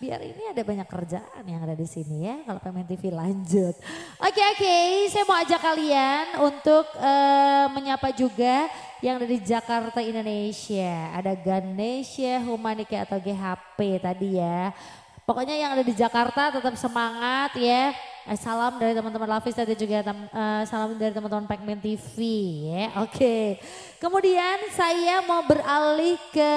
Biar ini ada banyak kerjaan yang ada di sini ya kalau Payment TV lanjut. Oke oke, saya mau ajak kalian untuk uh, menyapa juga yang dari Jakarta Indonesia. Ada Ganesha Humanike atau GHP tadi ya. Pokoknya yang ada di Jakarta tetap semangat ya. Eh, salam dari teman-teman Lavis tadi juga uh, salam dari teman-teman Pacman TV ya. Oke. Okay. Kemudian saya mau beralih ke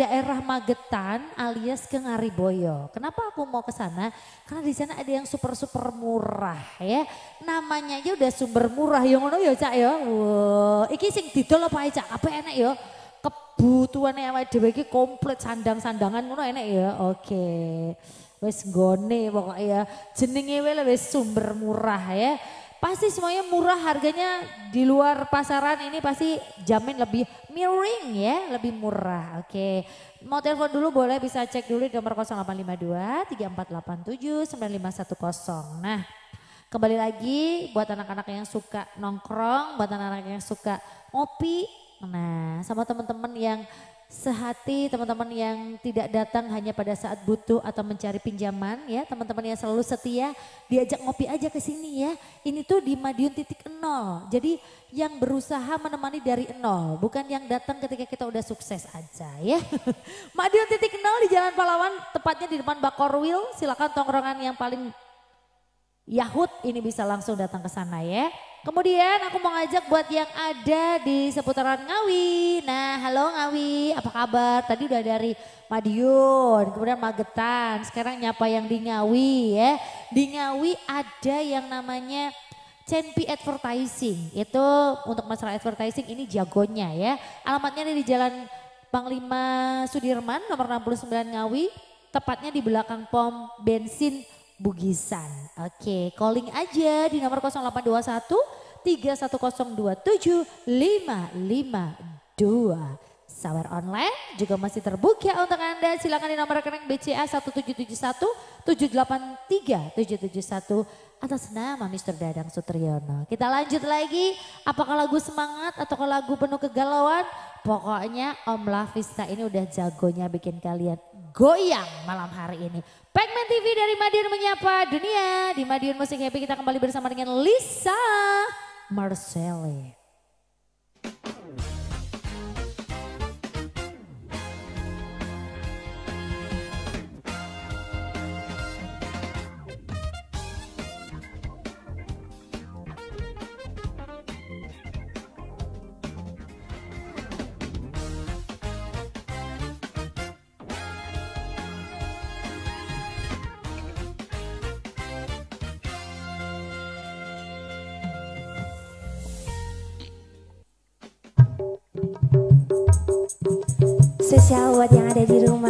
daerah Magetan alias ke Ngariboyo. Kenapa aku mau ke sana? Karena di sana ada yang super-super murah ya. Namanya aja udah sumber murah yang ngono ya Cak ya. Wow. Iki sing didol apa Cak? Apa enak ya? kebutuhannya awake dhewe iki komplit sandang-sandangan ngono enak ya. Oke. Wes gone pokoknya jenenge wes sumber murah ya. Pasti semuanya murah harganya di luar pasaran ini pasti jamin lebih miring ya, lebih murah. Oke. Mau telepon dulu boleh bisa cek dulu di nomor 0852 3487 9510. Nah, kembali lagi buat anak-anak yang suka nongkrong, buat anak-anak yang suka ngopi. Nah, sama teman-teman yang sehati teman-teman yang tidak datang hanya pada saat butuh atau mencari pinjaman ya. Teman-teman yang selalu setia diajak ngopi aja ke sini ya. Ini tuh di Madiun titik nol. Jadi yang berusaha menemani dari nol bukan yang datang ketika kita udah sukses aja ya. Madiun titik nol di Jalan Pahlawan tepatnya di depan Bakorwil silakan tongkrongan yang paling Yahud ini bisa langsung datang ke sana ya. Kemudian aku mau ngajak buat yang ada di seputaran Ngawi. Nah halo Ngawi, apa kabar? Tadi udah dari Madiun, kemudian Magetan, sekarang nyapa yang di Ngawi ya. Di Ngawi ada yang namanya Cenpi Advertising. Itu untuk masalah advertising ini jagonya ya. Alamatnya ada di Jalan Panglima Sudirman nomor 69 Ngawi. Tepatnya di belakang pom bensin Bugisan. Oke, calling aja di nomor 0821 31027 552. Sawer online juga masih terbuka untuk Anda. Silakan di nomor rekening BCA 1771 783 771 atas nama Mr. Dadang Sutriyono. Kita lanjut lagi, apakah lagu semangat atau lagu penuh kegalauan? Pokoknya Om Lavista ini udah jagonya bikin kalian goyang malam hari ini. Pacman TV dari Madiun menyapa dunia. Di Madiun Musik Happy kita kembali bersama dengan Lisa Marcelli. Buat yang ada di rumah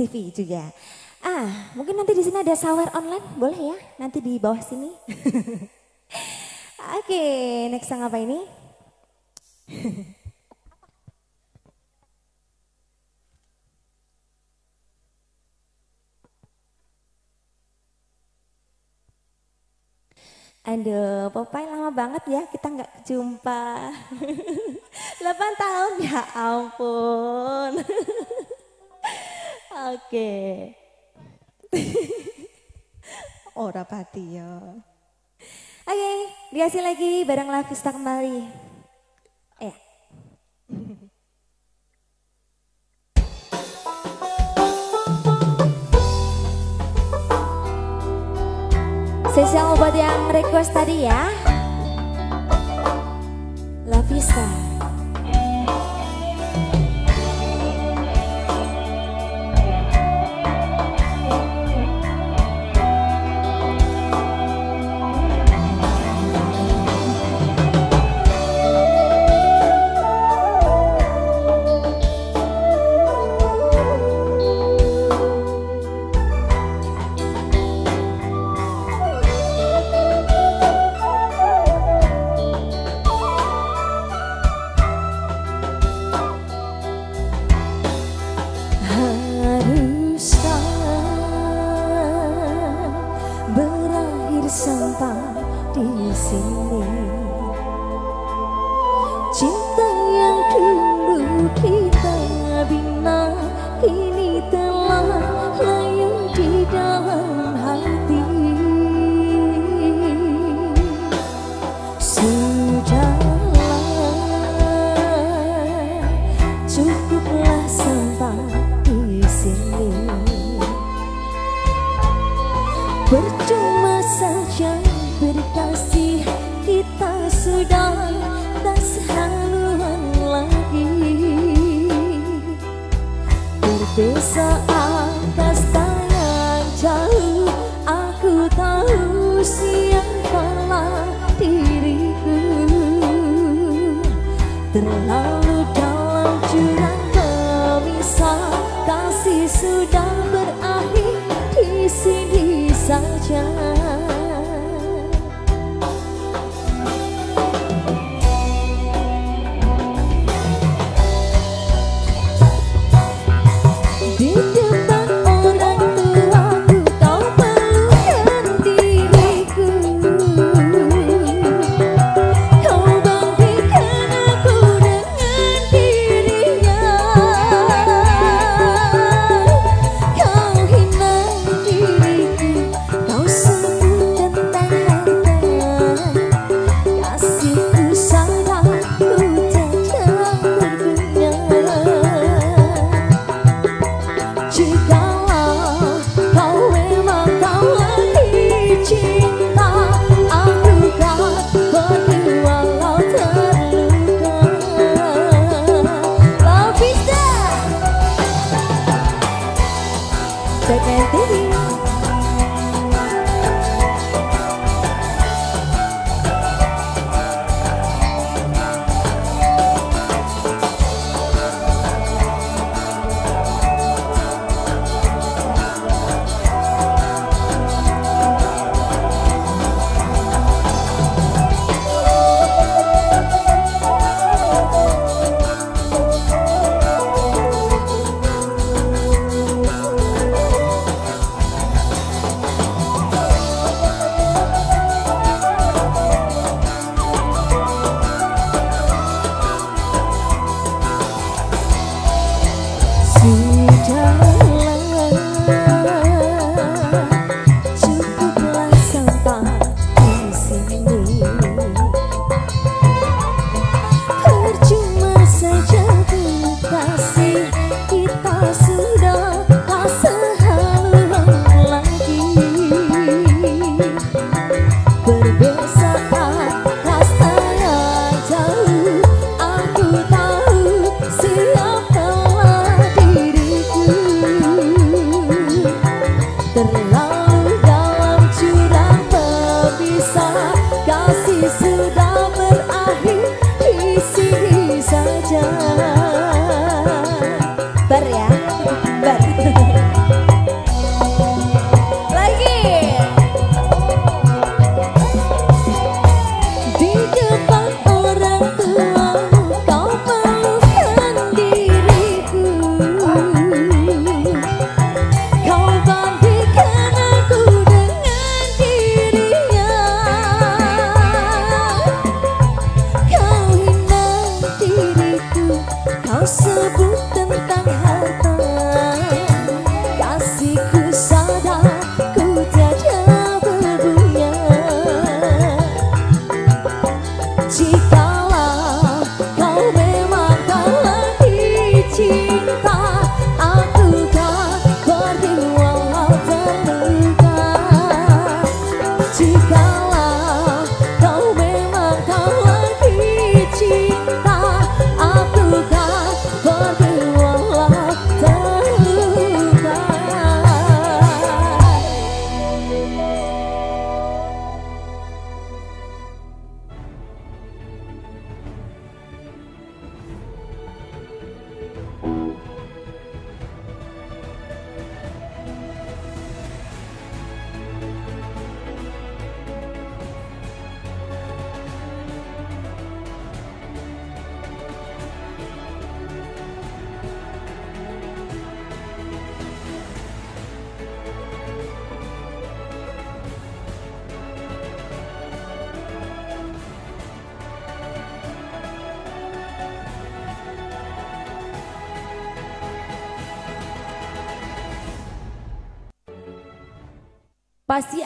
TV juga. Ah, mungkin nanti di sini ada sawer online, boleh ya? Nanti di bawah sini. Oke, okay, next song apa ini? Aduh, Popeye lama banget ya kita nggak jumpa. 8 tahun ya ampun. Oke. Ora pati ya. Oke, dikasih lagi bareng Lavista kembali. Eh. Spesial buat yang request tadi ya. La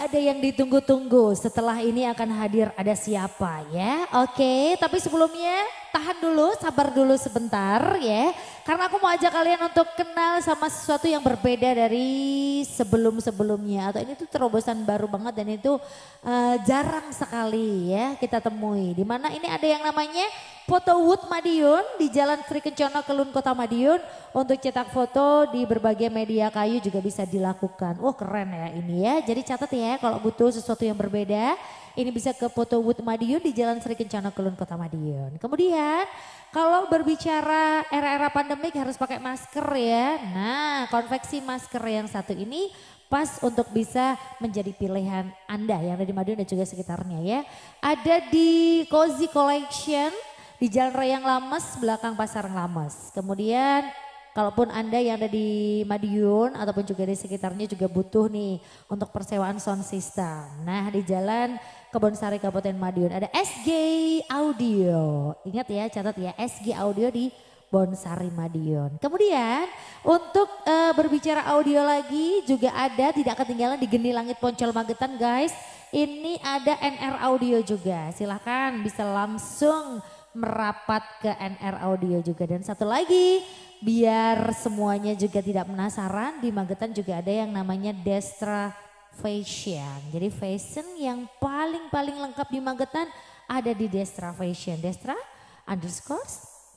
ada yang ditunggu-tunggu. Setelah ini akan hadir ada siapa ya. Oke, tapi sebelumnya tahan dulu, sabar dulu sebentar ya. Karena aku mau ajak kalian untuk kenal sama sesuatu yang berbeda dari sebelum-sebelumnya. Atau ini tuh terobosan baru banget dan itu uh, jarang sekali ya kita temui. Di mana ini ada yang namanya Foto Wood Madiun di Jalan Sri Kencana Kelun Kota Madiun. Untuk cetak foto di berbagai media kayu juga bisa dilakukan. Wah keren ya ini ya. Jadi catat ya kalau butuh sesuatu yang berbeda. Ini bisa ke Foto Wood Madiun di Jalan Sri Kencana Kelun Kota Madiun. Kemudian kalau berbicara era-era pandemik harus pakai masker ya. Nah konveksi masker yang satu ini pas untuk bisa menjadi pilihan Anda yang ada di Madiun dan juga sekitarnya ya. Ada di Cozy Collection di Jalan Rayang Lames belakang Pasar Lames. Kemudian Kalaupun Anda yang ada di Madiun ataupun juga di sekitarnya juga butuh nih untuk persewaan sound system. Nah di jalan Kebonsari Kabupaten Madiun ada SG Audio. Ingat ya catat ya SG Audio di Bonsari Madiun. Kemudian untuk uh, berbicara audio lagi juga ada tidak ketinggalan di Geni Langit Poncol Magetan guys. Ini ada NR Audio juga. Silahkan bisa langsung merapat ke NR Audio juga. Dan satu lagi biar semuanya juga tidak penasaran di Magetan juga ada yang namanya Destra Fashion. Jadi fashion yang paling-paling lengkap di Magetan ada di Destra Fashion. Destra underscore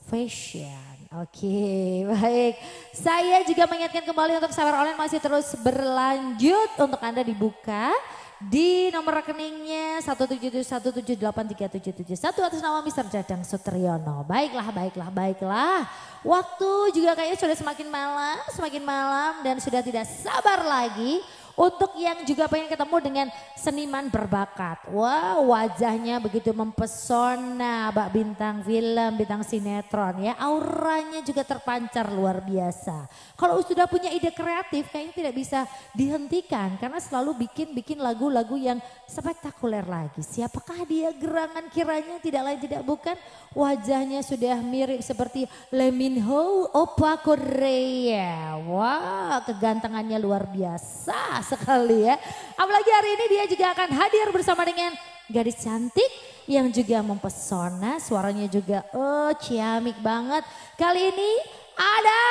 fashion. Oke baik. Saya juga mengingatkan kembali untuk sabar online masih terus berlanjut untuk Anda dibuka di nomor rekeningnya 177178377 atas nama Mr. Dadang Sutriyono. Baiklah, baiklah, baiklah. Waktu juga kayaknya sudah semakin malam, semakin malam dan sudah tidak sabar lagi untuk yang juga pengen ketemu dengan seniman berbakat. Wah wow, wajahnya begitu mempesona Mbak Bintang film, bintang sinetron ya. Auranya juga terpancar luar biasa. Kalau sudah punya ide kreatif kayaknya tidak bisa dihentikan. Karena selalu bikin-bikin lagu-lagu yang spektakuler lagi. Siapakah dia gerangan kiranya tidak lain tidak bukan wajahnya sudah mirip seperti Lee Min Ho, Opa Korea. Wah kegantengannya luar biasa sekali ya. Apalagi hari ini dia juga akan hadir bersama dengan gadis cantik yang juga mempesona, suaranya juga oh ciamik banget. Kali ini ada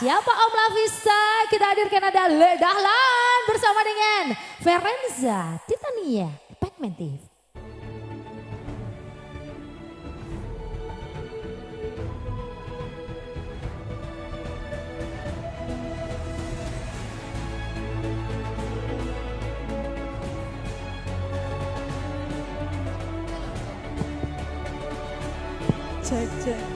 siapa Om Lavista? Kita hadirkan ada Ledahlan bersama dengan Ferenza Titania Pigmentif. Cek cek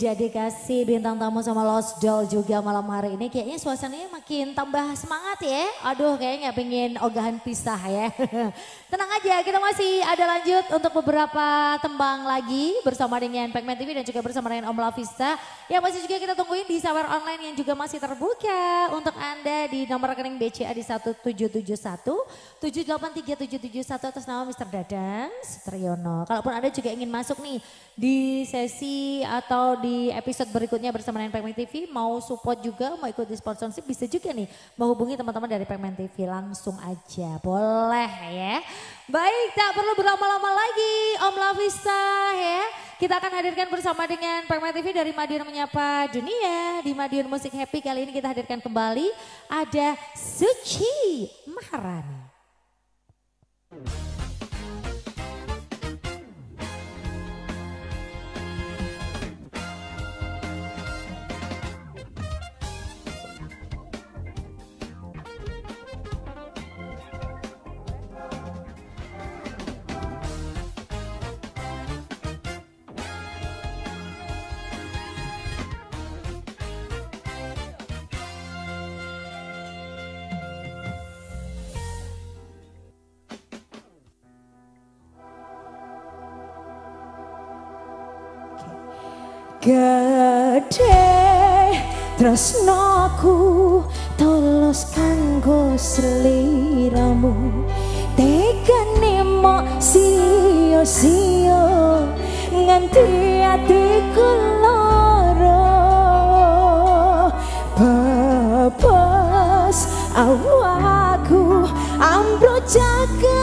Sudah dikasih bintang tamu sama Lost Doll juga malam hari ini. Kayaknya suasananya makin tambah semangat ya. Aduh kayaknya pengen ogahan pisah ya. Tenang aja kita masih ada lanjut untuk beberapa tembang lagi bersama dengan Pacman TV dan juga bersama dengan Om Lavista. Yang masih juga kita tungguin di sawer online yang juga masih terbuka untuk Anda di nomor rekening BCA di 1771 783771 atas nama Mr. Dadang Sutriyono. Kalaupun Anda juga ingin masuk nih di sesi atau di episode berikutnya bersama dengan Pacman TV mau support juga, mau ikut di sponsorship bisa juga nih menghubungi teman-teman dari Pacman TV langsung aja. Boleh ya. Baik, tak perlu berlama-lama lagi Om Lavista ya. Kita akan hadirkan bersama dengan Pacman TV dari Madiun Menyapa Dunia. Di Madiun Musik Happy kali ini kita hadirkan kembali ada Suci Maharani. Tresnoku tolos kanggo seliramu. Tekane mok sio-sio nganti atiku lara Bebas awakku ambro jaga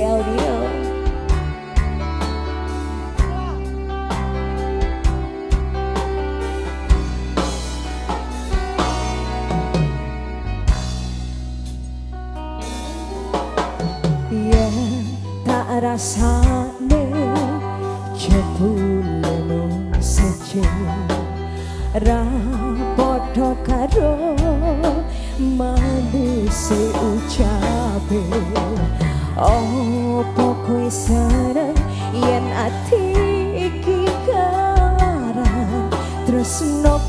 theo đi đâu. Yang tak rasane jebulmu sejenak ra padha karo manise ucape opo kowe sareng yen ati iki karan tresnoku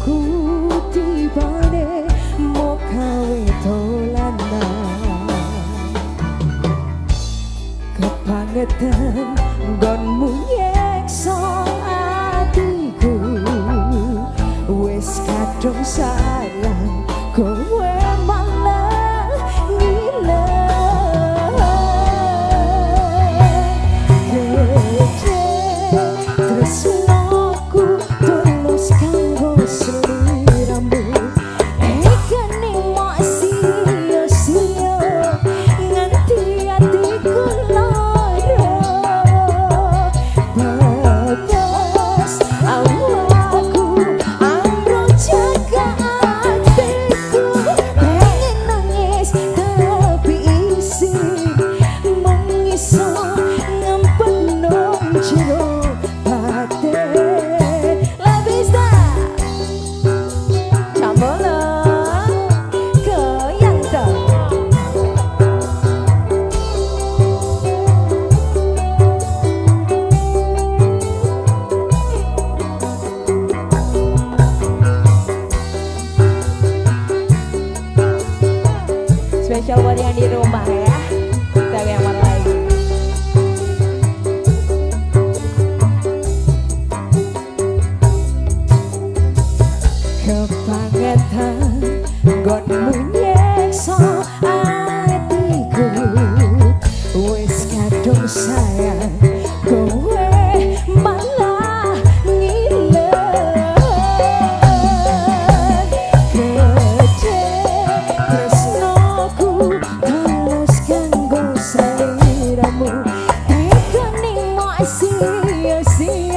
Tekani mau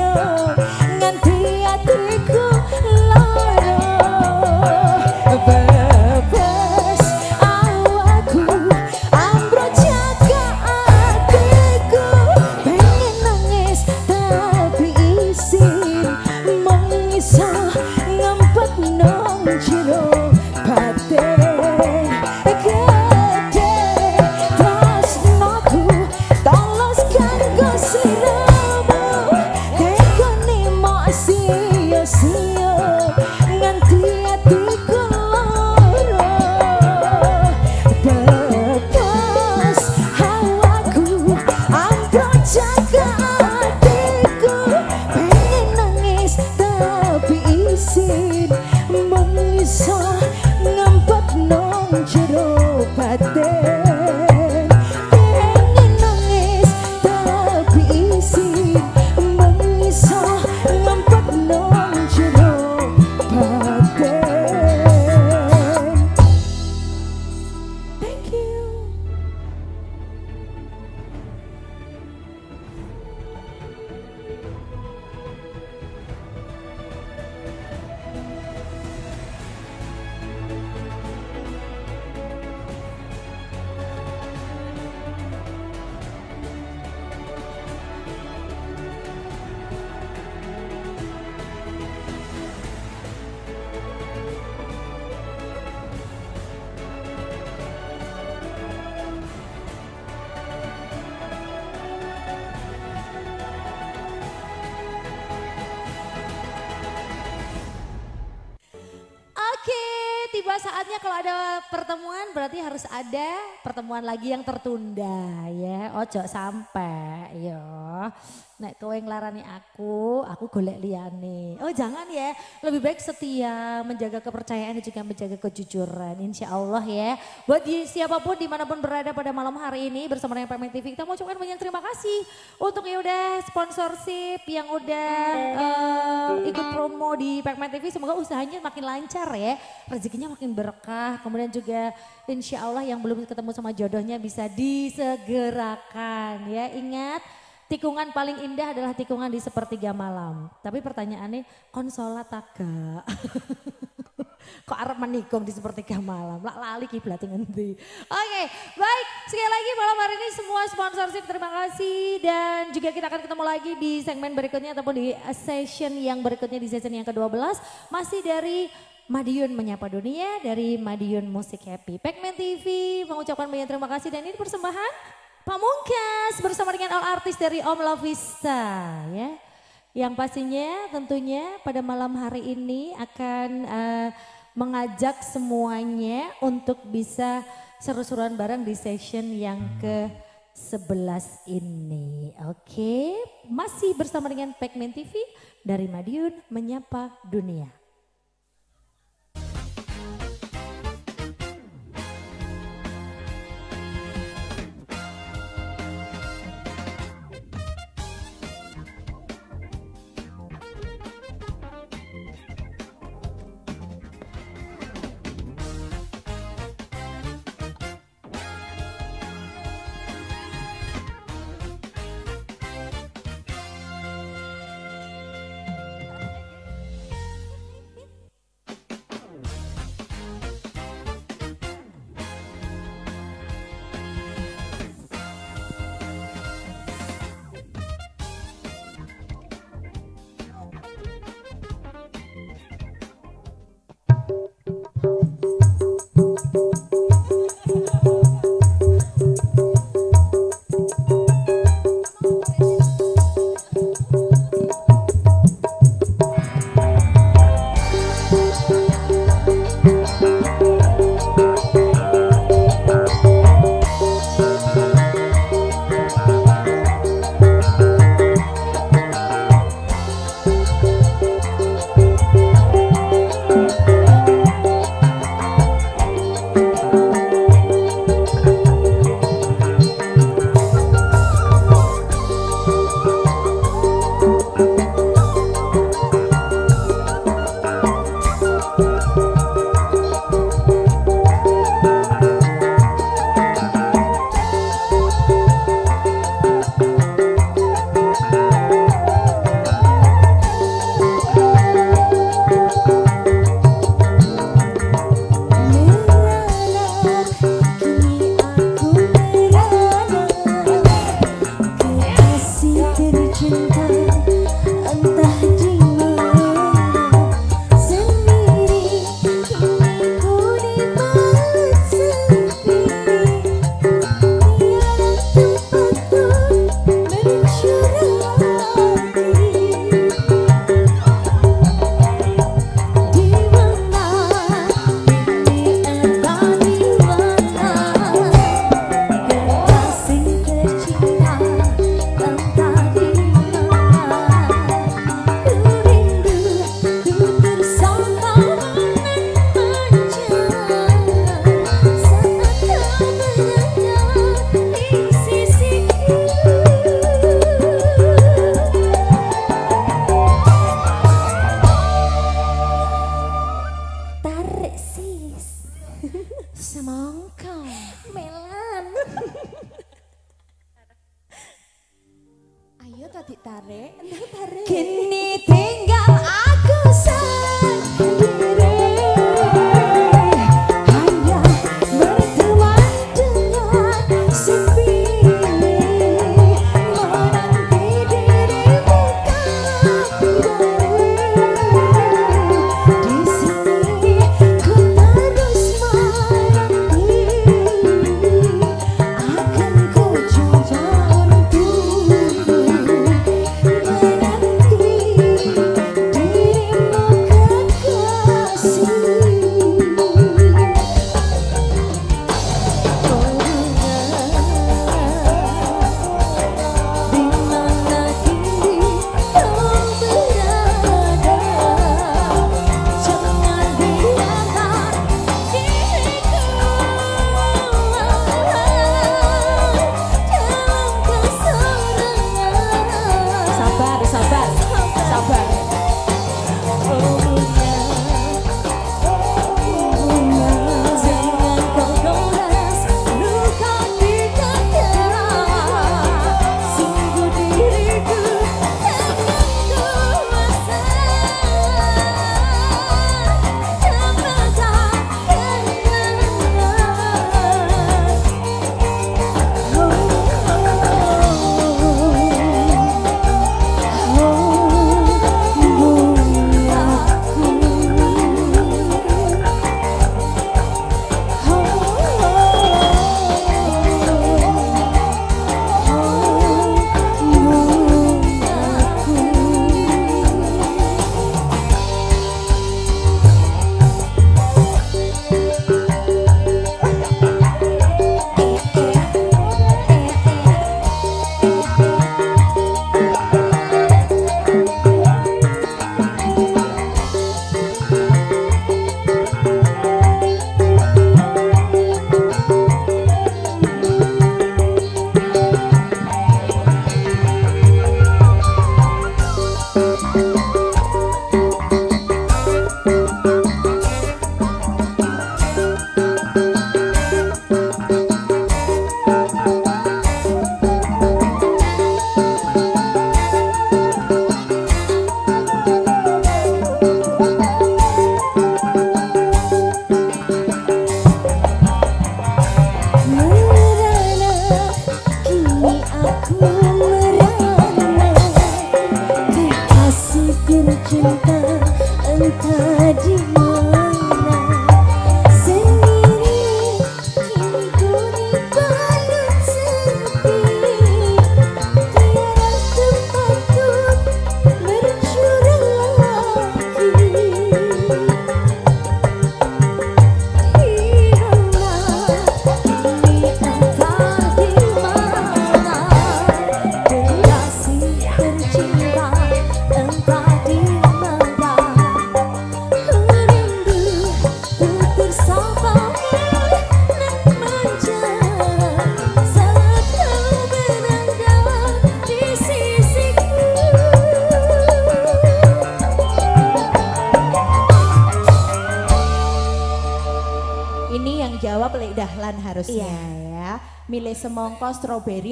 Ojo sampai ya. Nek kowe nglarani aku, aku golek liyane. Oh jangan ya, lebih baik setia, menjaga kepercayaan dan juga menjaga kejujuran. Insya Allah ya. Buat di, siapa pun di mana pun berada pada malam hari ini bersama dengan Pemain TV, kita mau ucapkan banyak terima kasih untuk yang udah sponsorship, yang udah eh, ikut promo di Pemain TV. Semoga usahanya makin lancar ya, rezekinya makin berkah. Kemudian juga insya Allah yang belum ketemu sama jodohnya bisa disegerakan ya. Ingat Tikungan paling indah adalah tikungan di sepertiga malam. Tapi pertanyaannya konsolat taga. Kok arep menikung di sepertiga malam? Lah lali kiblat ngendi. Oke, baik. Sekali lagi malam hari ini semua sponsorship terima kasih dan juga kita akan ketemu lagi di segmen berikutnya ataupun di session yang berikutnya di session yang ke-12 masih dari Madiun Menyapa Dunia dari Madiun Musik Happy. Pacman TV mengucapkan banyak terima kasih dan ini persembahan Pamungkas bersama dengan all artis dari Om Lovista ya. Yang pastinya tentunya pada malam hari ini akan eh, mengajak semuanya untuk bisa seru-seruan bareng di session yang ke 11 ini. Oke, masih bersama dengan Pacman TV dari Madiun Menyapa Dunia.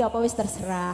Apa wis terserah.